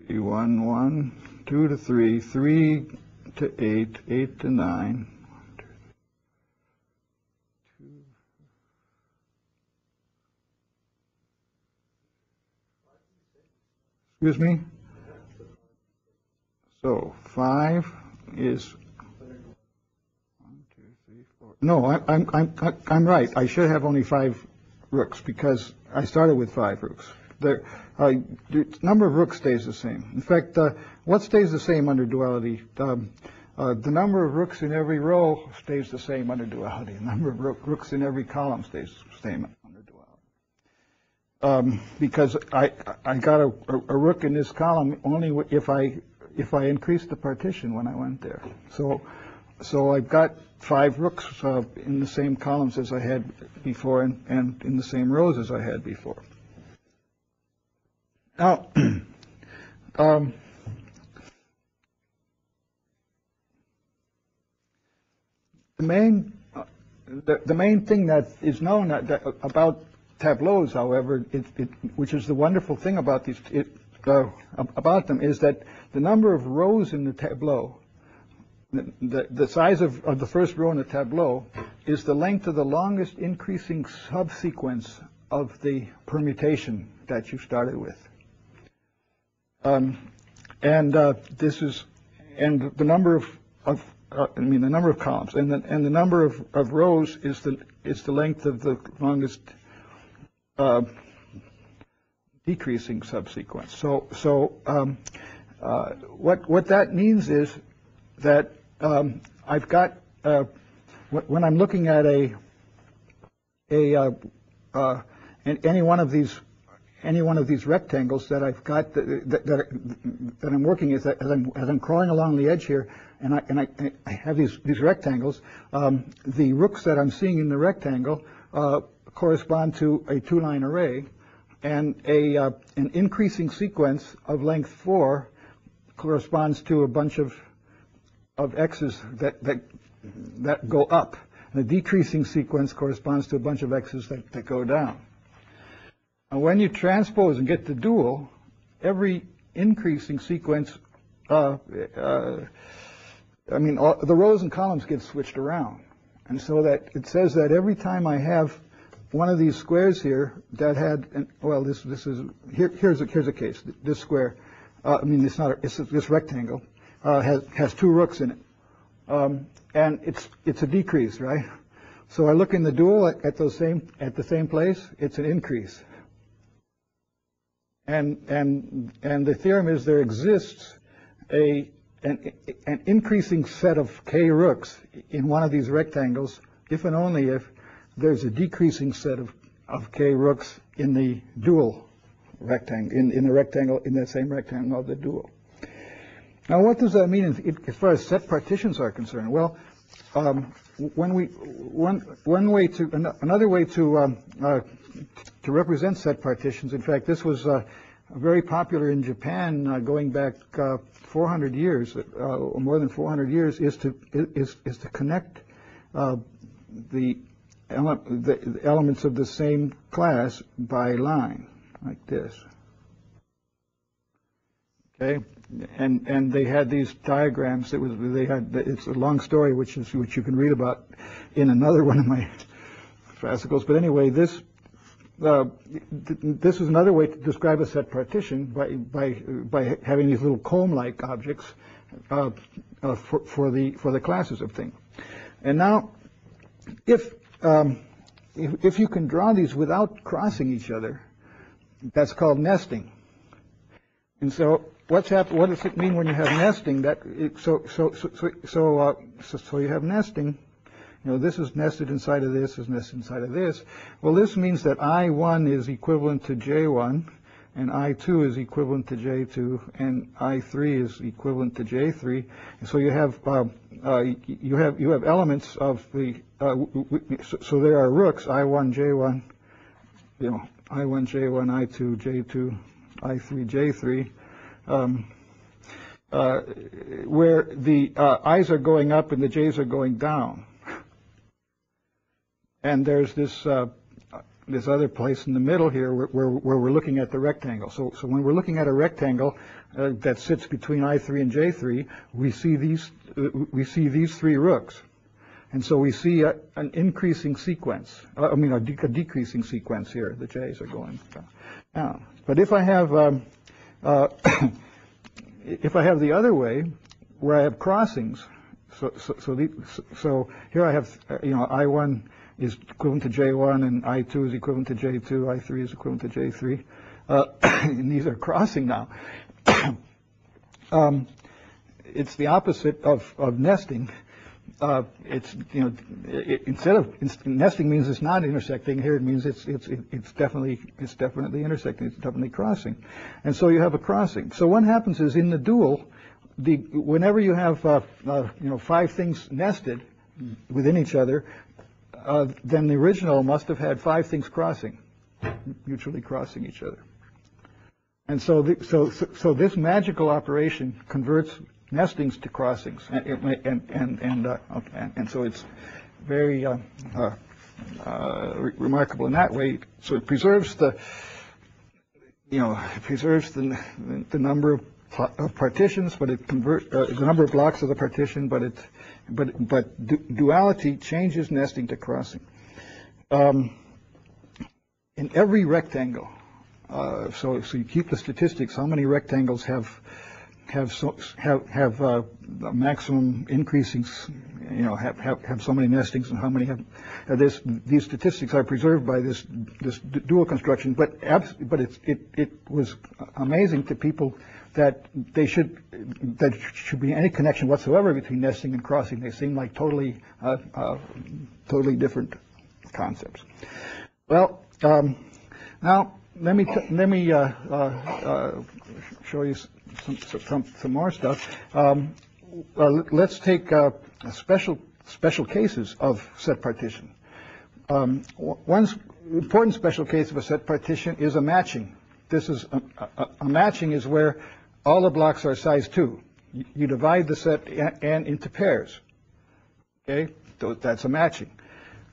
S1: One, one. Two to three. Three to eight. Eight to nine. Excuse me? So five is. No, I- I'm, I'm, I'm right. I should have only five rooks because I started with five rooks. The, uh, number of rooks stays the same. In fact, uh, what stays the same under duality? Um, uh, the number of rooks in every row stays the same under duality. The number of rook, rooks in every column stays the same under duality um, because I, I got a, a rook in this column only if I, if I increased the partition when I went there. So, so I've got five rooks uh, in the same columns as I had before and, and in the same rows as I had before. Now, um, the main, the, the main thing that is known that, that, about tableaus, however, it, it, which is the wonderful thing about these, it, uh, about them, is that the number of rows in the tableau, the, the, the size of, of the first row in the tableau, is the length of the longest increasing subsequence of the permutation that you started with. Um, and uh, this is, and the number of, of uh, I mean, the number of columns, and the, and the number of, of rows is the, is the length of the longest uh, decreasing subsequence. So, so um, uh, what what that means is that um, I've got uh, when I'm looking at a a uh, any one of these any one of these rectangles that I've got that, that, that, I'm working with as I'm, as I'm crawling along the edge here, and I, and I, I have these, these rectangles, um, the rooks that I'm seeing in the rectangle uh, correspond to a two-line array, and a, uh, an increasing sequence of length four corresponds to a bunch of of x's that, that, that go up. The decreasing sequence corresponds to a bunch of x's that, that go down. And when you transpose and get the dual, every increasing sequence, uh, uh, I mean, all, the rows and columns get switched around. And so that it says that every time I have one of these squares here that had, an, well, this this is here, here's a here's a case. This square, uh, I mean, it's not a, it's a, this rectangle uh, has has two rooks in it, um, and it's it's a decrease, right? So I look in the dual at, at those same at the same place, it's an increase. And and and the theorem is there exists a an, an increasing set of k rooks in one of these rectangles if and only if there's a decreasing set of, of k rooks in the dual rectangle, in, in the rectangle, in that same rectangle of the dual. Now, what does that mean as far as set partitions are concerned? Well, um, when we one one way to another way to um, uh, to represent set partitions. In fact, this was uh, very popular in Japan uh, going back uh, 400 years, uh, or more than 400 years, is to is is to connect uh, the the elements of the same class by line, like this. Okay, and and they had these diagrams. It was they had. It's a long story, which is which you can read about in another one of my fascicles. But anyway, this uh, this is another way to describe a set partition by by by having these little comb-like objects uh, uh, for for the for the classes of things. And now, if um, if, if you can draw these without crossing each other, that's called nesting. And so what's hap- what does it mean when you have nesting? That so so so so so, uh, so so you have nesting. You know, this is nested inside of this, is nested inside of this. Well, this means that I1 is equivalent to J1, and I2 is equivalent to J2, and I3 is equivalent to J3. And so you have uh, uh, you have you have elements of the uh, so, so, there are rooks I1 J1, you know I1 J1 I2 J2 I3 J3. Um, uh, where the uh, I's are going up and the J's are going down. And there's this uh, this other place in the middle here where, where, where, we're looking at the rectangle. So, so when we're looking at a rectangle uh, that sits between I3 and J3, we see these uh, we see these three rooks, and so we see a, an increasing sequence. Uh, I mean, a, de a, decreasing sequence here. The J's are going down. But if I have um, uh, if I have the other way, where I have crossings, so so so, the, so here I have uh, you know I1 is equivalent to J1 and I2 is equivalent to J2, I3 is equivalent to J3. Uh, and these are crossing now. um, it's the opposite of, of nesting. Uh, it's you know it, instead of nesting means it's not intersecting here it means it's it's it's definitely it's definitely intersecting it's definitely crossing and so you have a crossing so what happens is in the dual the whenever you have uh, uh, you know five things nested within each other uh, then the original must have had five things crossing, mutually crossing each other. And so, the, so, so, so, this magical operation converts nestings to crossings, and and and and, uh, and, and, so it's very uh, uh, uh, re remarkable in that way. So it preserves the, you know, preserves the the number of, of partitions, but it converts uh, the number of blocks of the partition, but it but but du duality changes nesting to crossing. Um, in every rectangle, uh, so so you keep the statistics. How many rectangles have have so, have have uh, maximum increasing, you know, have, have have so many nestings, and how many have uh, this. These statistics are preserved by this this dual construction. But but it it it was amazing to people that they should that should be any connection whatsoever between nesting and crossing. They seem like totally uh, uh, totally different concepts. Well, um, now let me let me uh, uh, uh, show you some, some, some more stuff. Um, let's take uh, special special cases of set partition. Um, one important special case of a set partition is a matching. This is a, a, a matching is where all the blocks are size 2. You- divide the set n into pairs. Okay, so that's a matching.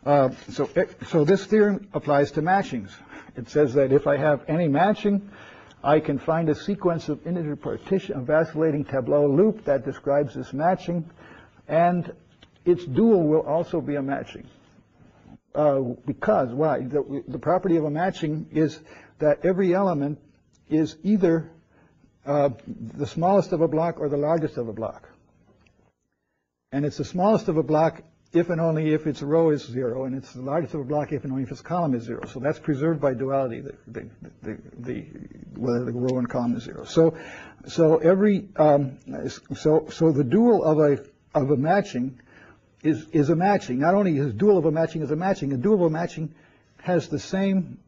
S1: Uh, So, it- so this theorem applies to matchings. It says that if I have any matching, I can find a sequence of integer partition, a vacillating tableau loop that describes this matching, and its dual will also be a matching. Uh, Because, why? The the property of a matching is that every element is either uh, the smallest of a block or the largest of a block. And it's the smallest of a block if and only if its row is zero, and it's the largest of a block if and only if its column is zero. So that's preserved by duality, the, the, the, the whether the row and column is zero. So, so every, um, so, so the dual of a, of a matching is, is a matching. Not only is dual of a matching is a matching, a dual of a matching has the same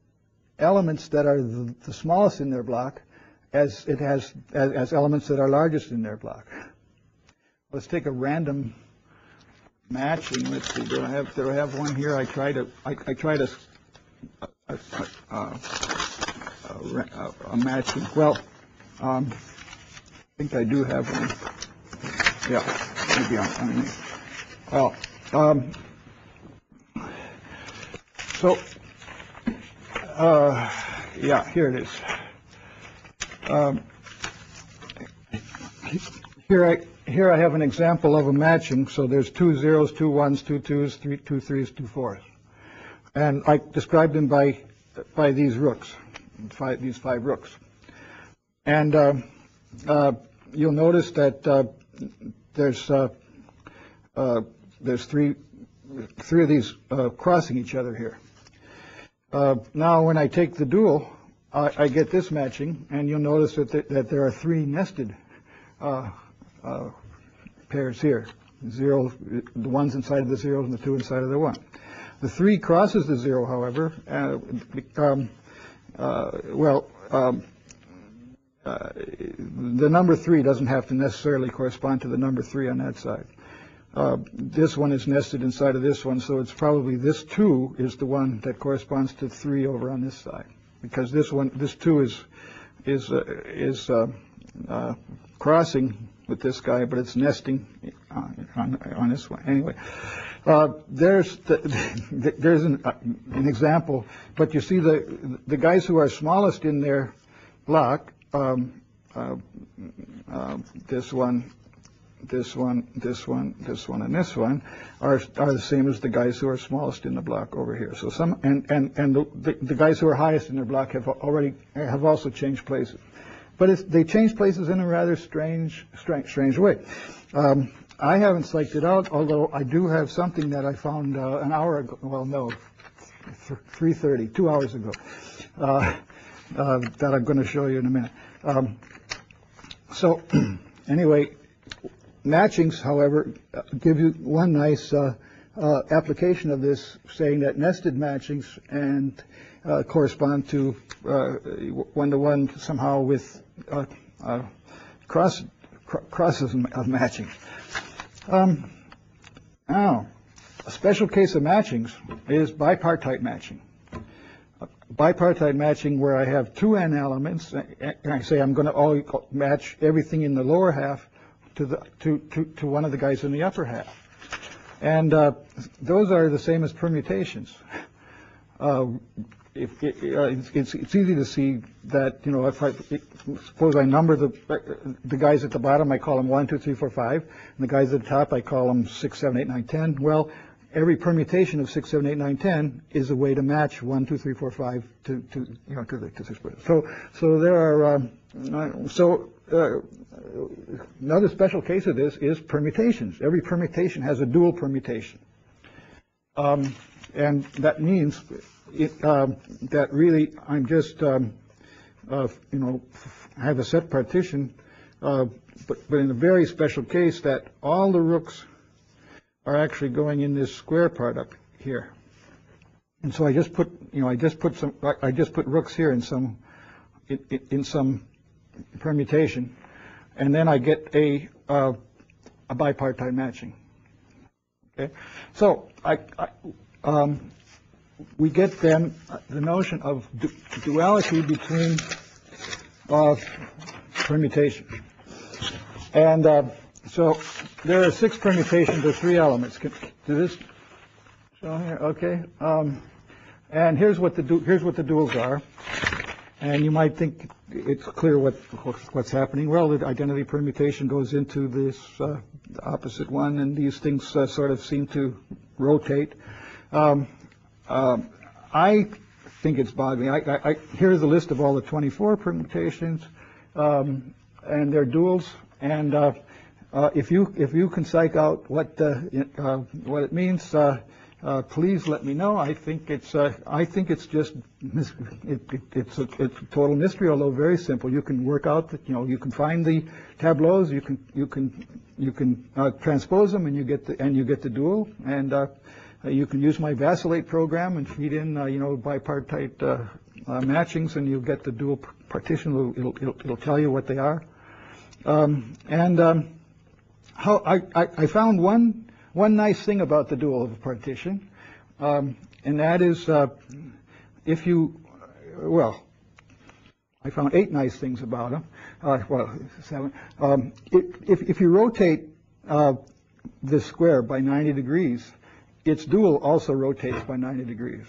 S1: elements that are the, the smallest in their block as it has as, as elements that are largest in their block. Let's take a random matching. Let's see. Do I have do I have one here? I try to I, I try to uh, uh, uh, a, a, a matching. Well, um, I think I do have one. Yeah, maybe on, on me. Well, um, so uh, yeah, here it is. Um, Here I, here I have an example of a matching, so there's two zeros, two ones, two twos, three, two threes, two fours. And I described them by, by these rooks, five, these five rooks. And uh, uh, you'll notice that uh, there's, uh, uh, there's three, three of these uh, crossing each other here. Now, when I take the dual, I, get this matching, and you'll notice that, th- that there are three nested uh, uh, pairs here. Zero, the ones inside of the zeros and the two inside of the one. The three crosses the zero, however, uh, become, uh, well, um, uh, the number three doesn't have to necessarily correspond to the number three on that side. Uh, This one is nested inside of this one, so it's probably this two is the one that corresponds to three over on this side. Because this one, this two is, is, uh, is uh, uh, crossing with this guy, but it's nesting on, on, on this one. Anyway, uh, there's, the, there's an, uh, an example, but you see the, the guys who are smallest in their block, um, uh, this one, this one, this one, this one, and this one are, are the same as the guys who are smallest in the block over here. So some, and, and, and the, the- guys who are highest in their block have already, have also changed places. But they change places in a rather strange, strange, strange way. Um, I haven't psyched it out, although I do have something that I found uh, an hour ago, well, no, three thirty, two hours ago, uh, uh, that I'm going to show you in a minute. Um, so, anyway, matchings, however, give you one nice uh, uh, application of this, saying that nested matchings and uh, correspond to uh, one-to-one somehow with uh, uh, cross cr- crosses of matching. Um, now, a special case of matchings is bipartite matching. Bipartite matching where I have two n elements, and I say I'm going to match everything in the lower half to the to, to, to one of the guys in the upper half. And uh, those are the same as permutations. Uh, if, uh, it's, it's easy to see that, you know, if I, suppose I number the, the guys at the bottom, I call them one, two, three, four, five, and the guys at the top, I call them six, seven, eight, nine, ten. Well, every permutation of six, seven, eight, nine, ten is a way to match one, two, three, four, five to, to, you know, to the, to six. So, so there are, um, so, another special case of this is permutations. Every permutation has a dual permutation. Um, and that means it, um, that really I'm just, um, uh, you know, I have a set partition, uh, but, but in a very special case that all the rooks are actually going in this square part up here. And so I just put, you know, I just put some, I- just put rooks here in some, in- in some permutation, and then I get a, uh, a bipartite matching. Okay, so I, I, um, we get then the notion of du- duality between uh, permutation. And uh, so there are six permutations of three elements. Can- Do this show here? Okay. Um, and here's what the here's what the duals are. And you might think it's clear what what's happening. Well, the identity permutation goes into this uh, opposite one, and these things uh, sort of seem to rotate. Um, um, I think it's boggling. I, I, I, here's a list of all the 24 permutations um, and their duals. And uh, uh, if you if you can psych out what uh, uh, what it means, uh, please let me know. I think it's uh, I think it's just it, it, it's a, it's a total mystery, although very simple. You can work out that you know you can find the tableaus, you can you can you can uh, transpose them, and you get the and you get the dual and. Uh, uh, You can use my Vacillate program and feed in, uh, you know, bipartite matchings, and you'll get the dual partition. It'll, it'll, it'll, it'll tell you what they are. Um, and um, how I, I, I found one one nice thing about the dual of a partition, um, and that is uh, if you, well, I found eight nice things about them. Uh, well, seven. Um, if, if you rotate uh, this square by 90 degrees, its dual also rotates by 90 degrees.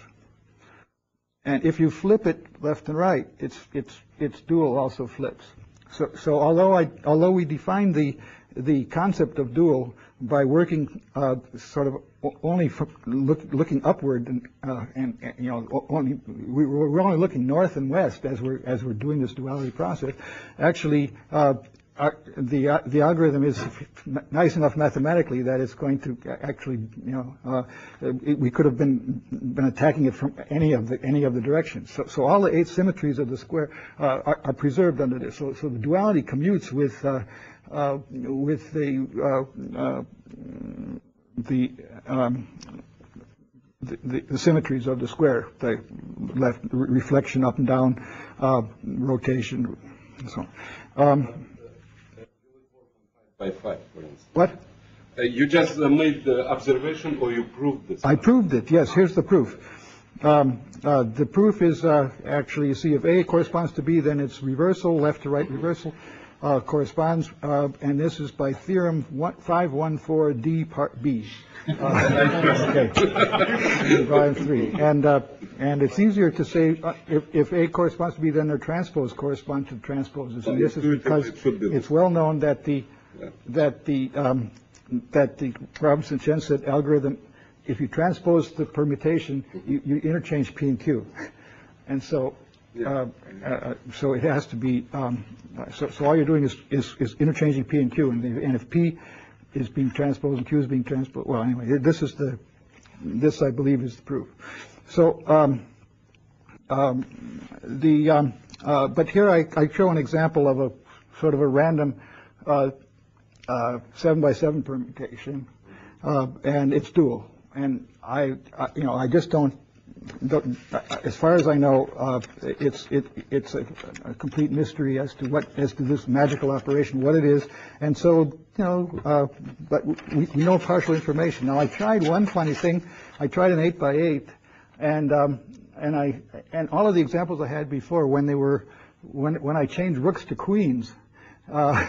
S1: And if you flip it left and right, its its its dual also flips. So so although I although we define the the concept of dual by working uh, sort of only look, looking upward and, uh, and, and, you know only we, we're only looking north and west as we're as we're doing this duality process. Actually, uh, our, the uh, the algorithm is nice enough mathematically that it's going to actually you know uh, it, we could have been been attacking it from any of the any of the directions. So so all the eight symmetries of the square uh, are, are preserved under this. So so the duality commutes with with the uh, uh, the, um, the, the the symmetries of the square, the left re- reflection up and down, uh, rotation, and so on. Um,
S2: by five, for instance.
S1: what?
S2: Uh, you just uh, made the observation or you proved this?
S1: I proved it, yes, here's the proof. Um, uh, the proof is uh, actually, you see, if A corresponds to B, then it's reversal, left to right reversal uh, corresponds, uh, and this is by theorem 514D part B. Uh, okay. Volume three. And, uh, and it's easier to say, uh, if, if A corresponds to B, then their transpose correspond to transposes. And this is because
S2: it should be this.
S1: it's well known that the, that the, um, that the Robinson-Schensted algorithm, if you transpose the permutation, you, you interchange P and Q. And so, uh, uh, so it has to be, um, so, all you're doing is, interchanging P and Q. And if- P is being transposed and Q is being transposed, well, anyway, this is the, this I believe is the proof. So, um, um, the, uh, but here I, show an example of a sort of a random uh, uh, seven by seven permutation, uh, and it's dual. And I, you know, I just don't as far as I know, uh, it's it, it's a, a complete mystery as to what as to this magical operation, what it is. And so, you know, uh, but we, we know partial information. Now, I tried one funny thing. I tried an eight by eight, and um, and I and all of the examples I had before when they were when when I changed rooks to queens. Uh,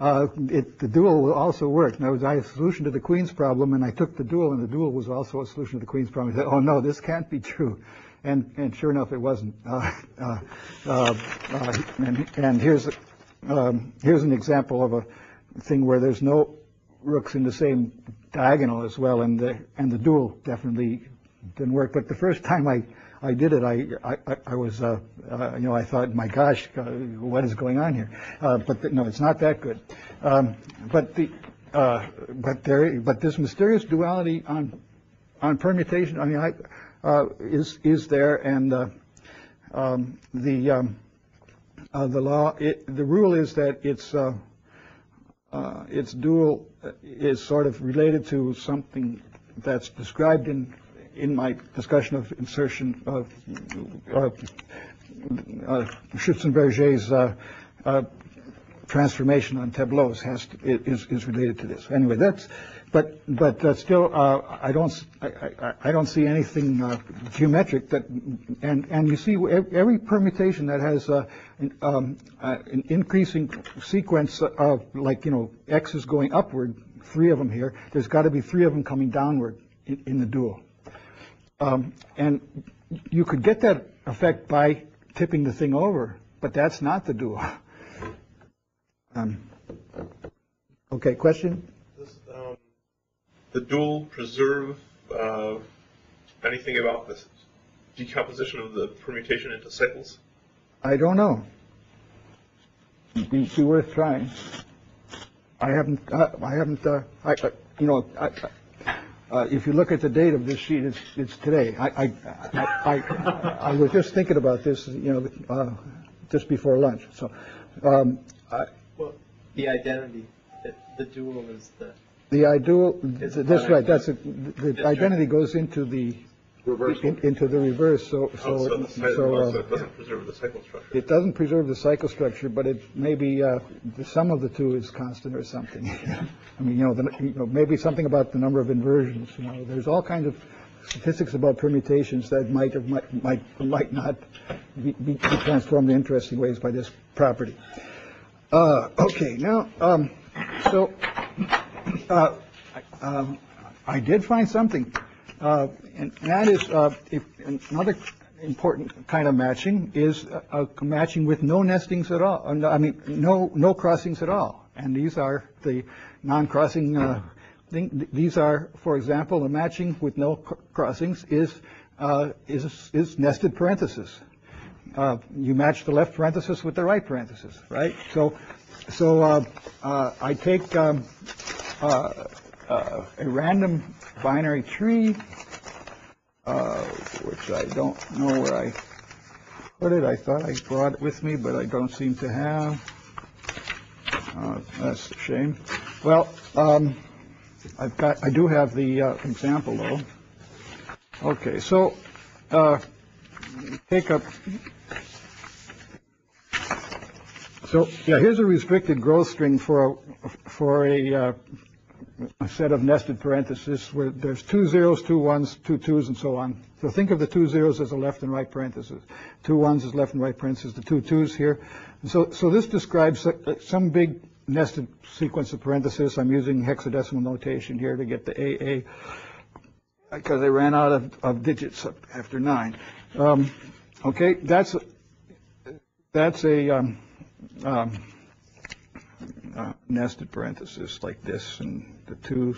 S1: uh, it, the dual also worked. In other words, I had a solution to the queen's problem, and I took the dual, and the dual was also a solution to the queen's problem. I said, "Oh no, this can't be true," and and sure enough, it wasn't. Uh, uh, uh, and, and here's um, here's an example of a thing where there's no rooks in the same diagonal as well, and the and the dual definitely didn't work. But the first time I I did it, I I, I- was uh, uh, you know I thought, my gosh, uh, what is going on here? Uh, but the, no, it's not that good. Um, but the uh, but there but this mysterious duality on on permutation. I mean, I uh, is is there and um, the um, the law it, the rule is that it's its dual is sort of related to something that's described in in my discussion of insertion of uh, uh, Schützenberger's uh, uh, transformation on tableaus has, to- is, is related to this. Anyway, that's, but, but uh, still, uh, I don't, I, I- I don't see anything uh, geometric that, and, and you see, every permutation that has uh, an um, uh, an increasing sequence of, like, you know, X is going upward, three of them here, there's got to be three of them coming downward in, in the dual. Um, And you could get that effect by tipping the thing over, but that's not the dual. Um, Okay, question?
S3: Does um, the dual preserve uh, anything about the decomposition of the permutation into cycles?
S1: I don't know. It'd be be worth trying. I haven't, uh, I haven't, uh, I, I- you know, I- I- uh, if you look at the date of this sheet, it's, it's today. I, I, I, I- was just thinking about this, you know, uh, just before lunch, so. um, I-
S4: Well, the identity, the, the dual is the,
S1: The ideal,
S4: It's
S1: that's right, that's, it. the identity goes into the, in- into the reverse, so,
S3: so,
S1: so,
S3: the cy-
S1: so. uh,
S3: so it doesn't preserve the cycle structure.
S1: It doesn't preserve the cycle structure, but it maybe, uh, the sum of the two is constant or something. I mean, you know, the, you know, maybe something about the number of inversions, you know, there's all kinds of statistics about permutations that might or might, might, might not be, be be transformed in interesting ways by this property. Uh, okay, now, um, so, uh, um, I did find something, uh, and that is, uh, another important kind of matching is uh, uh, matching with no nestings at all, uh, I mean, no, no crossings at all. And these are the non-crossing, uh, thing, these are, for example, the matching with no crossings is, uh, is, is nested parentheses uh, you match the left parenthesis with the right parenthesis, right? So, so uh, uh, I take um, uh, a random binary tree, uh, which I don't know where I put it. I thought I brought it with me, but I don't seem to have. Uh, That's a shame. Well, um, I've got, I do have the uh, example, though. Okay, so uh, take up So, yeah, here's a restricted growth string for, a for a, uh, a set of nested parentheses where there's two zeros, two ones, two twos, and so on. So think of the two zeros as a left and right parentheses, two ones as left and right parentheses, the two twos here. And so, so this describes some big nested sequence of parentheses. I'm using hexadecimal notation here to get the AA because I ran out of, of digits after nine. Um, okay, that's that's a um, um, uh, nested parenthesis like this, and the twos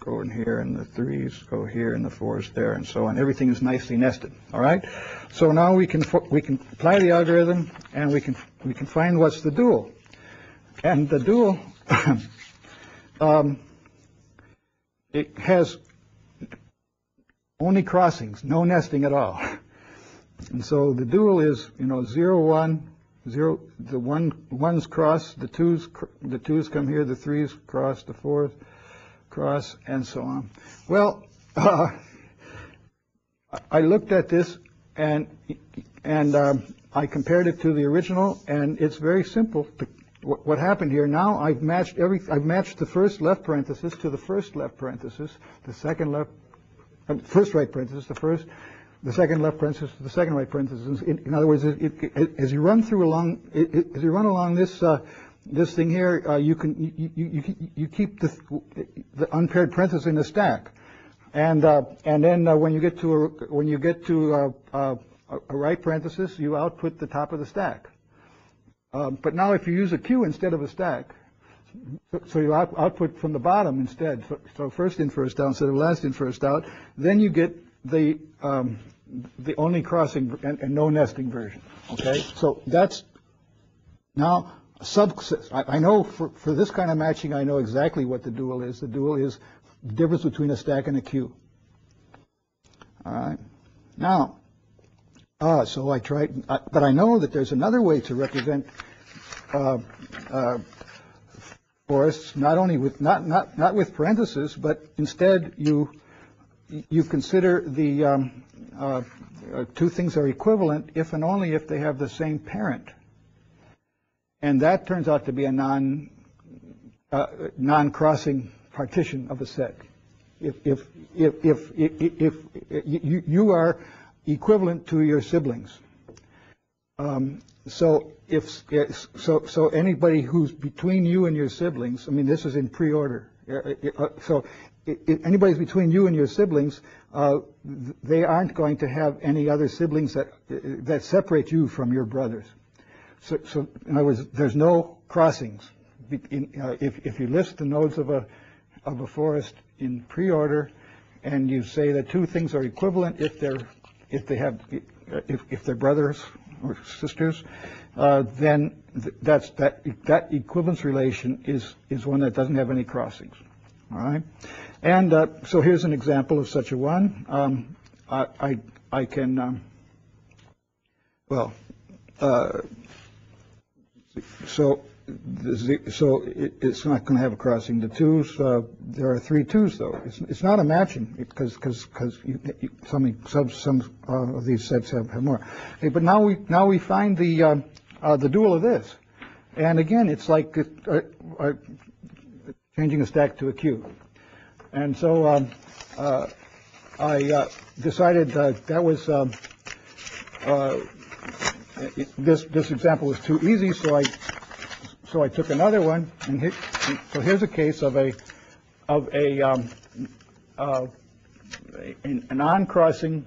S1: go in here, and the threes go here, and the fours there, and so on. Everything is nicely nested. All right. So now we can we can apply the algorithm, and we can we can find what's the dual, and the dual. um, it has only crossings, no nesting at all. And so the dual is, you know, zero, one, zero, the one, ones cross, the twos, cr- the twos come here, the threes cross, the fours cross, and so on. Well, uh, I looked at this and, and um, I compared it to the original, and it's very simple. The- What, what happened here, now I've matched every, I've matched the first left parenthesis to the first left parenthesis, the second left uh, first right parenthesis, the first, the second left parenthesis, the second right parenthesis. In, in other words, it, it, as you run through along, it, as you run along this uh, this thing here, uh, you can you, you, you, you keep the the unpaired parenthesis in the stack, and uh, and then uh, when you get to a, when you get to uh, uh, a, a right parenthesis, you output the top of the stack. Um, but now, if you use a queue instead of a stack, so- you out- output from the bottom instead, so first in, first out instead of last in, first out. Then you get the, um, the only crossing and, and no nesting version, okay? So that's now sub, I, I know for, for this kind of matching, I know exactly what the dual is. The dual is the difference between a stack and a queue. All right? Now, uh, so I tried, but I know that there's another way to represent, uh, uh, forests, not only with, not, not, not with parentheses, but instead you, you consider the, um, uh, uh, two things are equivalent if and only if they have the same parent. And that turns out to be a non, uh, non-crossing partition of a set. If, if, if, if, if, if you, you are equivalent to your siblings. Um, so if, so, so anybody who's between you and your siblings, I mean, this is in pre-order. Uh, uh, So anybody's between you and your siblings, uh, they aren't going to have any other siblings that, uh, that separate you from your brothers. So, so in other words, there's no crossings. In- uh, If, if you list the nodes of a, of a forest in pre-order, and you say that two things are equivalent if they're, if they have, if, if they're brothers or sisters, uh, then th- that's, that, that equivalence relation is, is one that doesn't have any crossings. All right? And uh, so here's an example of such a one. Um, I, I, I can, um, well, uh, so, so it, it's not going to have a crossing. The twos, uh, there are three twos though. It's, it's not a matching because because because some some some uh, of these sets have, have more. Okay, but now we now we find the uh, uh, the dual of this, and again it's like uh, uh, changing a stack to a queue, and so um, uh, I uh, decided uh, that was. Um, uh, this, this example was too easy, so I, so I took another one, and here, so here's a case of a, of a, um, a non-crossing,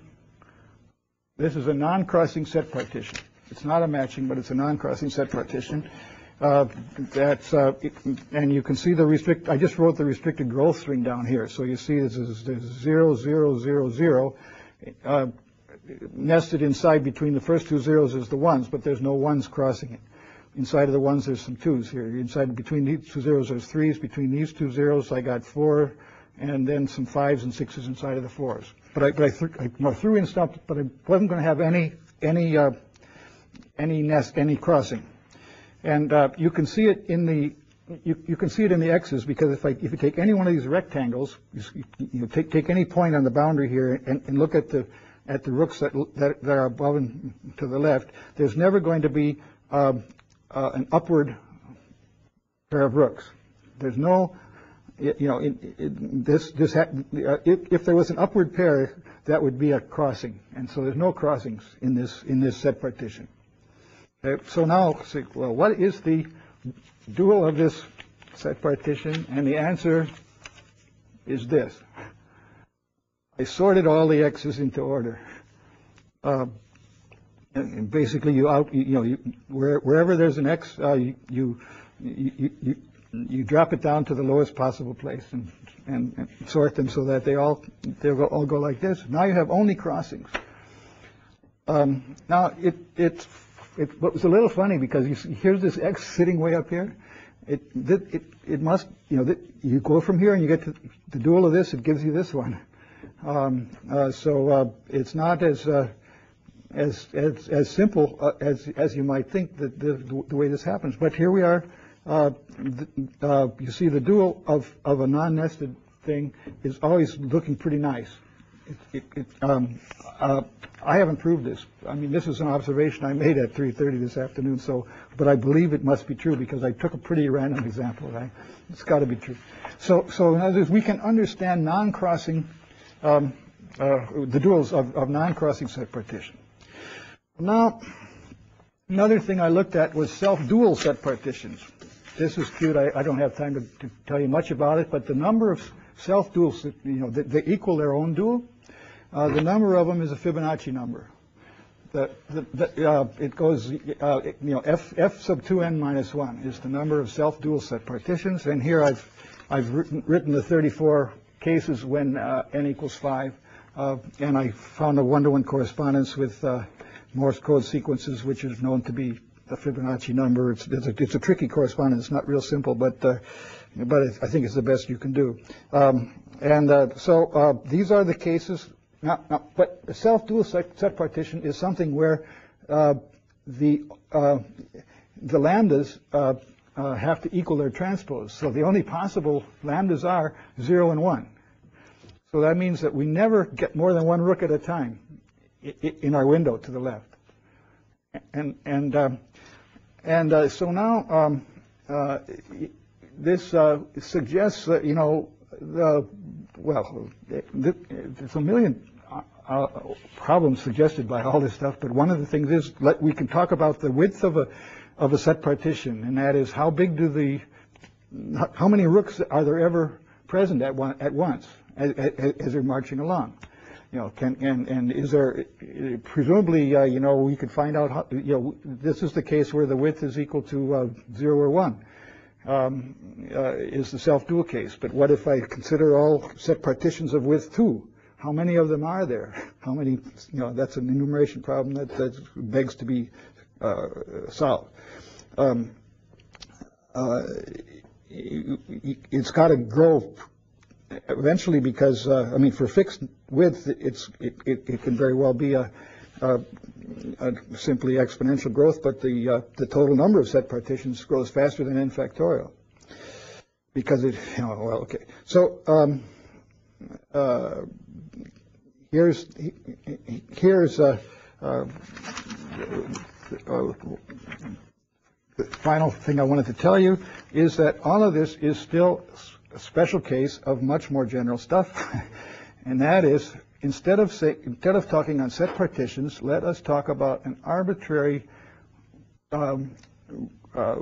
S1: this is a non-crossing set partition. It's not a matching, but it's a non-crossing set partition. Uh, That's, uh, and you can see the restrict, I just wrote the restricted growth string down here, so you see this is, zero, zero, zero, zero. Uh, nested inside between the first two zeros is the ones, but there's no ones crossing it. Inside of the ones, there's some twos here. Inside, between these two zeros, there's threes. Between these two zeros, I got four, and then some fives and sixes inside of the fours. But I, but I threw, I no, threw in stuff, but I wasn't going to have any, any, uh, any nest, any crossing. And uh, you can see it in the, you, you can see it in the x's because if I, if you take any one of these rectangles, you, you take, take any point on the boundary here and, and look at the, at the rooks that, that, that are above and to the left, there's never going to be um, uh, an upward pair of rooks. There's no, you know, in, in, this, this, uh, if, if there was an upward pair, that would be a crossing. And so there's no crossings in this, in this set partition. Okay, So now, well, what is the dual of this set partition? And the answer is this. I sorted all the x's into order. Uh, and basically, you out, you know, you, where, wherever there's an x, uh, you, you, you, you, drop it down to the lowest possible place and, and, and sort them so that they all, they all go like this. Now you have only crossings. Um, now, it, it, it was a little funny because you see, here's this X sitting way up here. It, it, it, must, you know, you go from here and you get to the dual of this, it gives you this one. Um, uh, so uh, it's not as, uh, as, as, as simple uh, as, as you might think that the, the way this happens. But here we are. Uh, th- uh, you see the dual of, of a non-nested thing is always looking pretty nice. It, it, um, uh, I haven't proved this. I mean, this is an observation I made at 3:30 this afternoon. So, but I believe it must be true because I took a pretty random example. Right? It's got to be true. So, so in other words, we can understand non-crossing, um, uh, the duals of, of non-crossing set partition. Now, another thing I looked at was self-dual set partitions. This is cute. I, I don't have time to, to tell you much about it, but the number of self-duals, you know, they, they equal their own dual. Uh, the number of them is a Fibonacci number. The, the, the, uh, it goes, uh, it- you know, f, f sub 2n minus 1 is the number of self-dual set partitions. And here I've, I've written, written the 34 cases when uh, n equals 5. Uh, and I found a one-to-one correspondence with uh, Morse code sequences, which is known to be a Fibonacci number. It's, it's, a, it's a tricky correspondence, not real simple, but, but I think it's the best you can do. Um, and so these are the cases. Now, now, but a self-dual set, partition is something where uh, the uh, the lambdas uh, uh, have to equal their transpose. So the only possible lambdas are zero and one. So that means that we never get more than one rook at a time in our window to the left. And and um, and uh, so now um, uh, this suggests that you know the well, th- there's a million uh, problems suggested by all this stuff, but one of the things is let, we can talk about the width of a of a set partition, and that is how big do the how many rooks are there ever present at one at once as, as, as they're marching along? You know, can and and is there presumably uh, you know we could find out how, you know this is the case where the width is equal to uh, zero or one um, uh, is the self-dual case. But what if I consider all set partitions of width two? How many of them are there? How many? You know, that's an enumeration problem that, that begs to be uh, solved. Um, uh, it's got to grow eventually because uh, I mean for fixed width it's it, it, it can very well be a, a, a simply exponential growth, but the uh, the total number of set partitions grows faster than n factorial because it you know, well okay so um, uh, here's here's uh, uh, the final thing I wanted to tell you is that all of this is still a special case of much more general stuff, and that is instead of say, instead of talking on set partitions, let us talk about an arbitrary um, uh,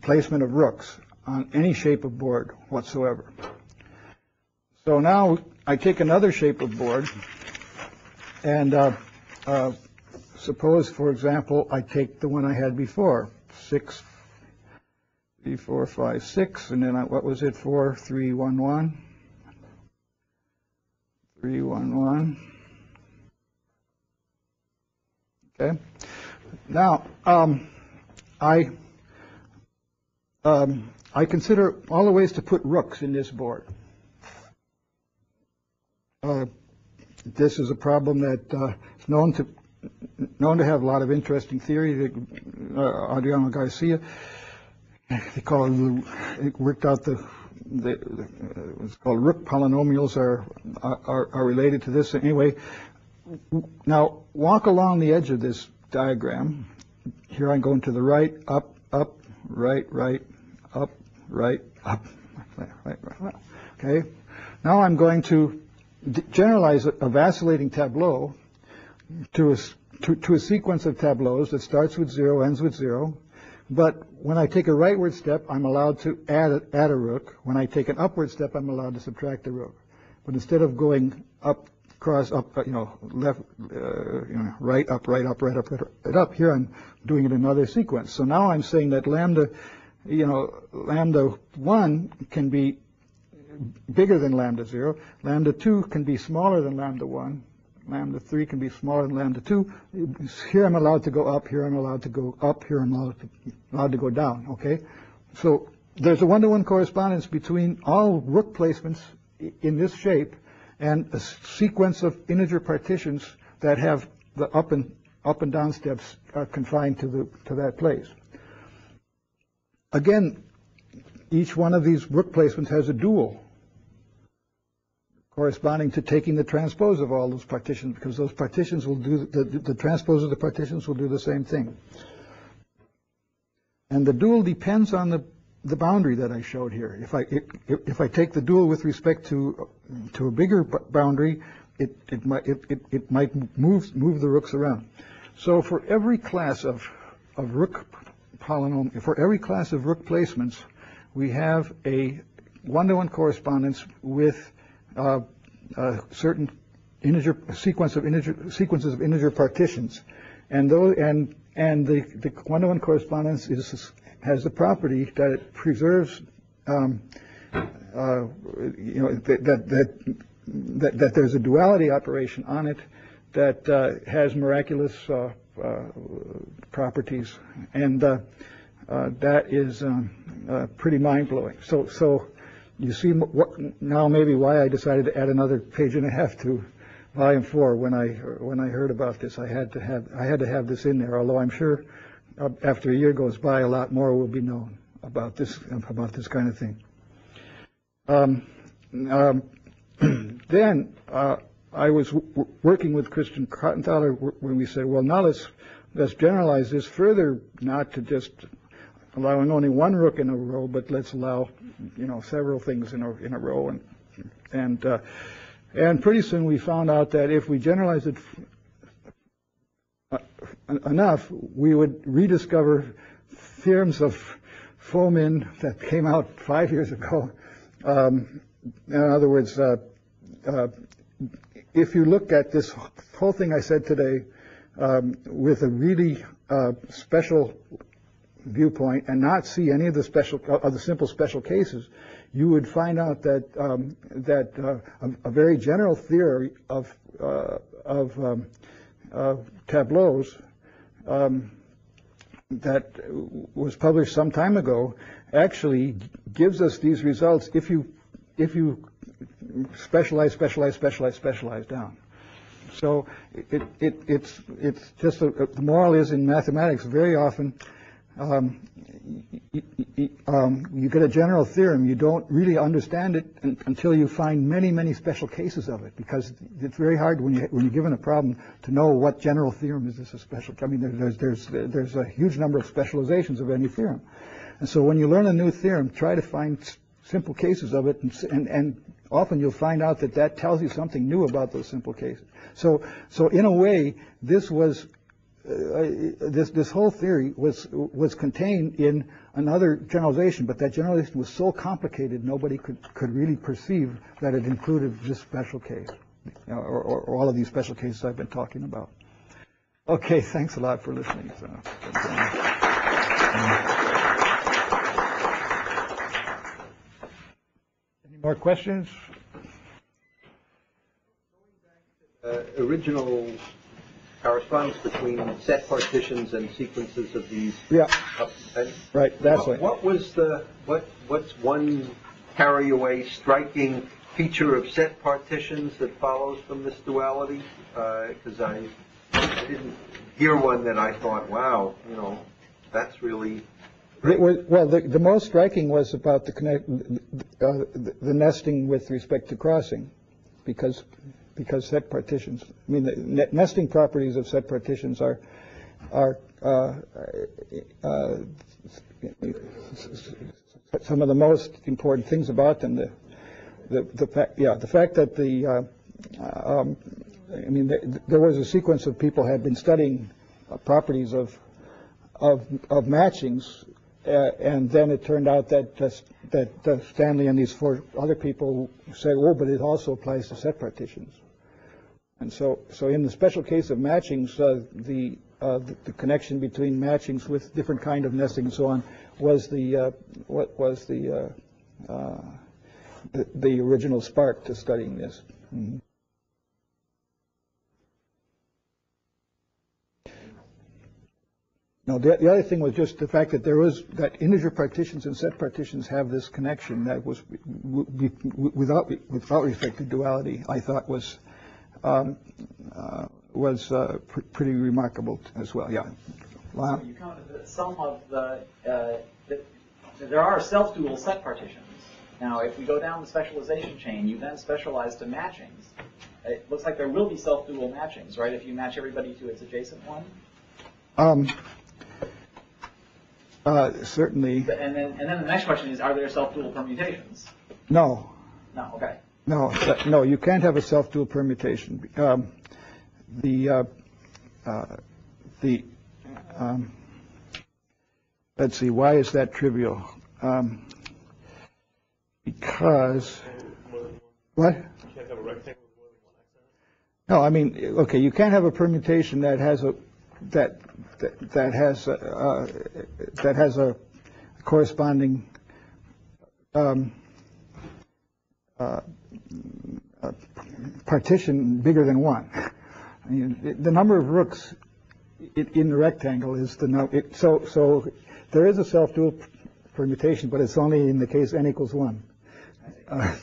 S1: placement of rooks on any shape of board whatsoever. So now I take another shape of board, and uh, uh, suppose, for example, I take the one I had before, six, three, four, five, six, and then I, what was it for? Three, one, one. Three, one, one. Okay. Now, um, I um, I consider all the ways to put rooks in this board. Uh, this is a problem that uh, is known to known to have a lot of interesting theory. Uh, Adriano Garsia, they call it, worked out the, the, the it's called rook polynomials are, are are related to this anyway. Now walk along the edge of this diagram. Here I'm going to the right, up, up, right, right, up, right, up, right, right. Okay. Now I'm going to generalize a vacillating tableau to a, to, to, a sequence of tableaus that starts with zero, ends with zero. But when I take a rightward step, I'm allowed to add a, add a rook. When I take an upward step, I'm allowed to subtract a rook. But instead of going up, cross, up, you know, left, uh, you know, right, up, right, up, right, up, right, up, here I'm doing it in another sequence. So now I'm saying that lambda, you know, lambda 1 can be bigger than lambda 0. Lambda 2 can be smaller than lambda 1. Lambda 3 can be smaller than lambda 2. Here I'm allowed to go up. Here I'm allowed to go up. Here I'm allowed to, allowed to go down. Okay? So there's a one-to-one correspondence between all rook placements in this shape and a sequence of integer partitions that have the up and up and down steps uh, confined to the to that place. Again, each one of these rook placements has a dual corresponding to taking the transpose of all those partitions because those partitions will do the, the transpose of the partitions will do the same thing. And the dual depends on the the boundary that I showed here. If I if, if I take the dual with respect to to a bigger boundary, it it might it, it, it might move move the rooks around. So for every class of of rook polynomial, for every class of rook placements, we have a one-to-one correspondence with a certain integer sequence of integer sequences of integer partitions, and those and and the the one-to-one correspondence is has the property that it preserves, um, uh, you know, that that, that that that there's a duality operation on it that uh, has miraculous uh, uh properties, and uh, uh, that is um, pretty mind-blowing. So so you see what, now maybe why I decided to add another page and a half to volume four when I when I heard about this. I had to have I had to have this in there. Although I'm sure uh, after a year goes by, a lot more will be known about this about this kind of thing. Um, um, then uh, I was working with Christian Krattenthaler when we said, well, now let's let's generalize this further, not to just allowing only one rook in a row, but let's allow, you know, several things in a, in a row. And, and, uh, and pretty soon we found out that if we generalize it uh, enough, we would rediscover theorems of Fomin that came out five years ago. Um, in other words, uh, uh, if you look at this whole thing I said today um, with a really uh, special viewpoint and not see any of the special of the simple special cases, you would find out that um, that uh, a, a very general theory of uh, of um, uh, tableaus um, that was published some time ago actually gives us these results if you if you specialize, specialize, specialize, specialize down. So it, it, it's, it's just, a, the moral is in mathematics, very often, um, um, you get a general theorem, you don't really understand it until you find many, many special cases of it, because it's very hard when you, when you're given a problem to know what general theorem is this a special, I mean, there's, there's, there's a huge number of specializations of any theorem. And so when you learn a new theorem, try to find simple cases of it, and, and, and often you'll find out that that tells you something new about those simple cases. So, so in a way, this was, this, this whole theory was, was contained in another generalization, but that generalization was so complicated, nobody could, could really perceive that it included this special case, or, or, or all of these special cases I've been talking about. Okay, thanks a lot for listening. So, Any more questions?
S5: uh, original correspondence between set partitions and sequences of these.
S1: Yeah,
S5: up- and
S1: right, that's
S5: what- What was the, what, what's one carry away striking feature of set partitions that follows from this duality? Because I, I didn't hear one that I thought, wow, you know, that's really,
S1: It was- Well, the, the most striking was about the connect, uh, the the nesting with respect to crossing, because, because set partitions, I mean, the ne- nesting properties of set partitions are, are, uh, uh, some of the most important things about them. The, the, the fact, yeah, the fact that the, uh, um, I mean, there, there was a sequence of people had been studying uh, properties of, of, of matchings, uh, and then it turned out that, uh, that uh, Stanley and these four other people said, oh, but it also applies to set partitions. And so, so in the special case of matchings, uh, the, uh, the, the connection between matchings with different kind of nesting and so on was the, uh, what was the, the, the original spark to studying this. Mhm. No, the, the other thing was just the fact that there was, that integer partitions and set partitions have this connection that was, w- w- without, without respect to duality, I thought was, um, uh, was uh, pr- pretty remarkable as well, yeah. Wow.
S6: You come to some of the, uh, the, there are self-dual set partitions. Now, if we go down the specialization chain, you then specialize to matchings. It looks like there will be self-dual matchings, right? If you match everybody to its adjacent one.
S1: Um, uh, Certainly,
S6: And then, and then the next question is, are there self-dual permutations?
S1: no,
S6: No, okay.
S1: no, that- no, you can't have a self-dual permutation. Um, The, uh, uh, the, um, let's see, why is that trivial? Um, Because, what?
S3: can't have a rectangle with more than one x
S1: No, I mean, okay, you can't have a permutation that has a, that, that- has, uh, that has a corresponding um, uh, uh, partition bigger than one. I mean, the number of rooks in the rectangle is the, number. so, so there is a self-dual permutation, but it's only in the case n equals one. Uh,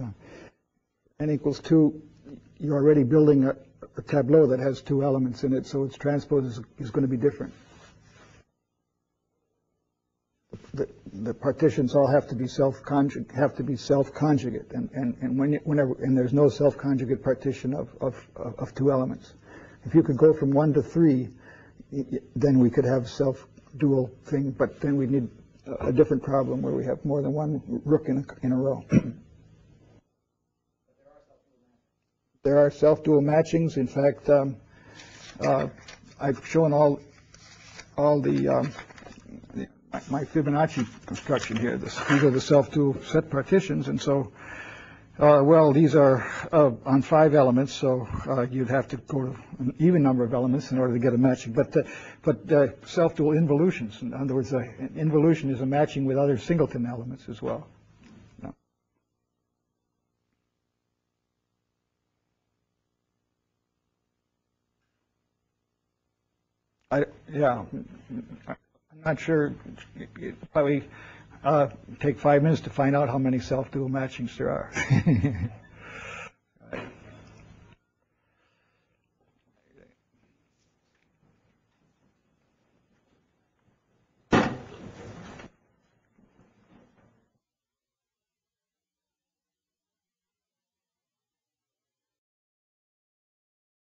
S1: n equals two, you're already building a, a tableau that has two elements in it, so its transpose is, is going to be different. The, the partitions all have to be self-conjugate, have to be self-conjugate, and, and, and when whenever, and there's no self-conjugate partition of, of, of two elements. If you could go from one to three, then we could have self-dual thing, but then we need a- a different problem where we have more than one rook in a, in a row. There are self-dual matchings. In fact, um, uh, I've shown all, all the, um, the- my Fibonacci construction here. This- These are the self-dual set partitions, and so, uh, well, these are uh, on five elements, so uh, you'd have to go to an even number of elements in order to get a matching. But, uh, but uh, self-dual involutions, in other words, uh, an involution is a matching with other singleton elements as well. I, yeah, I'm not sure, It probably uh, take five minutes to find out how many self-dual matchings there are.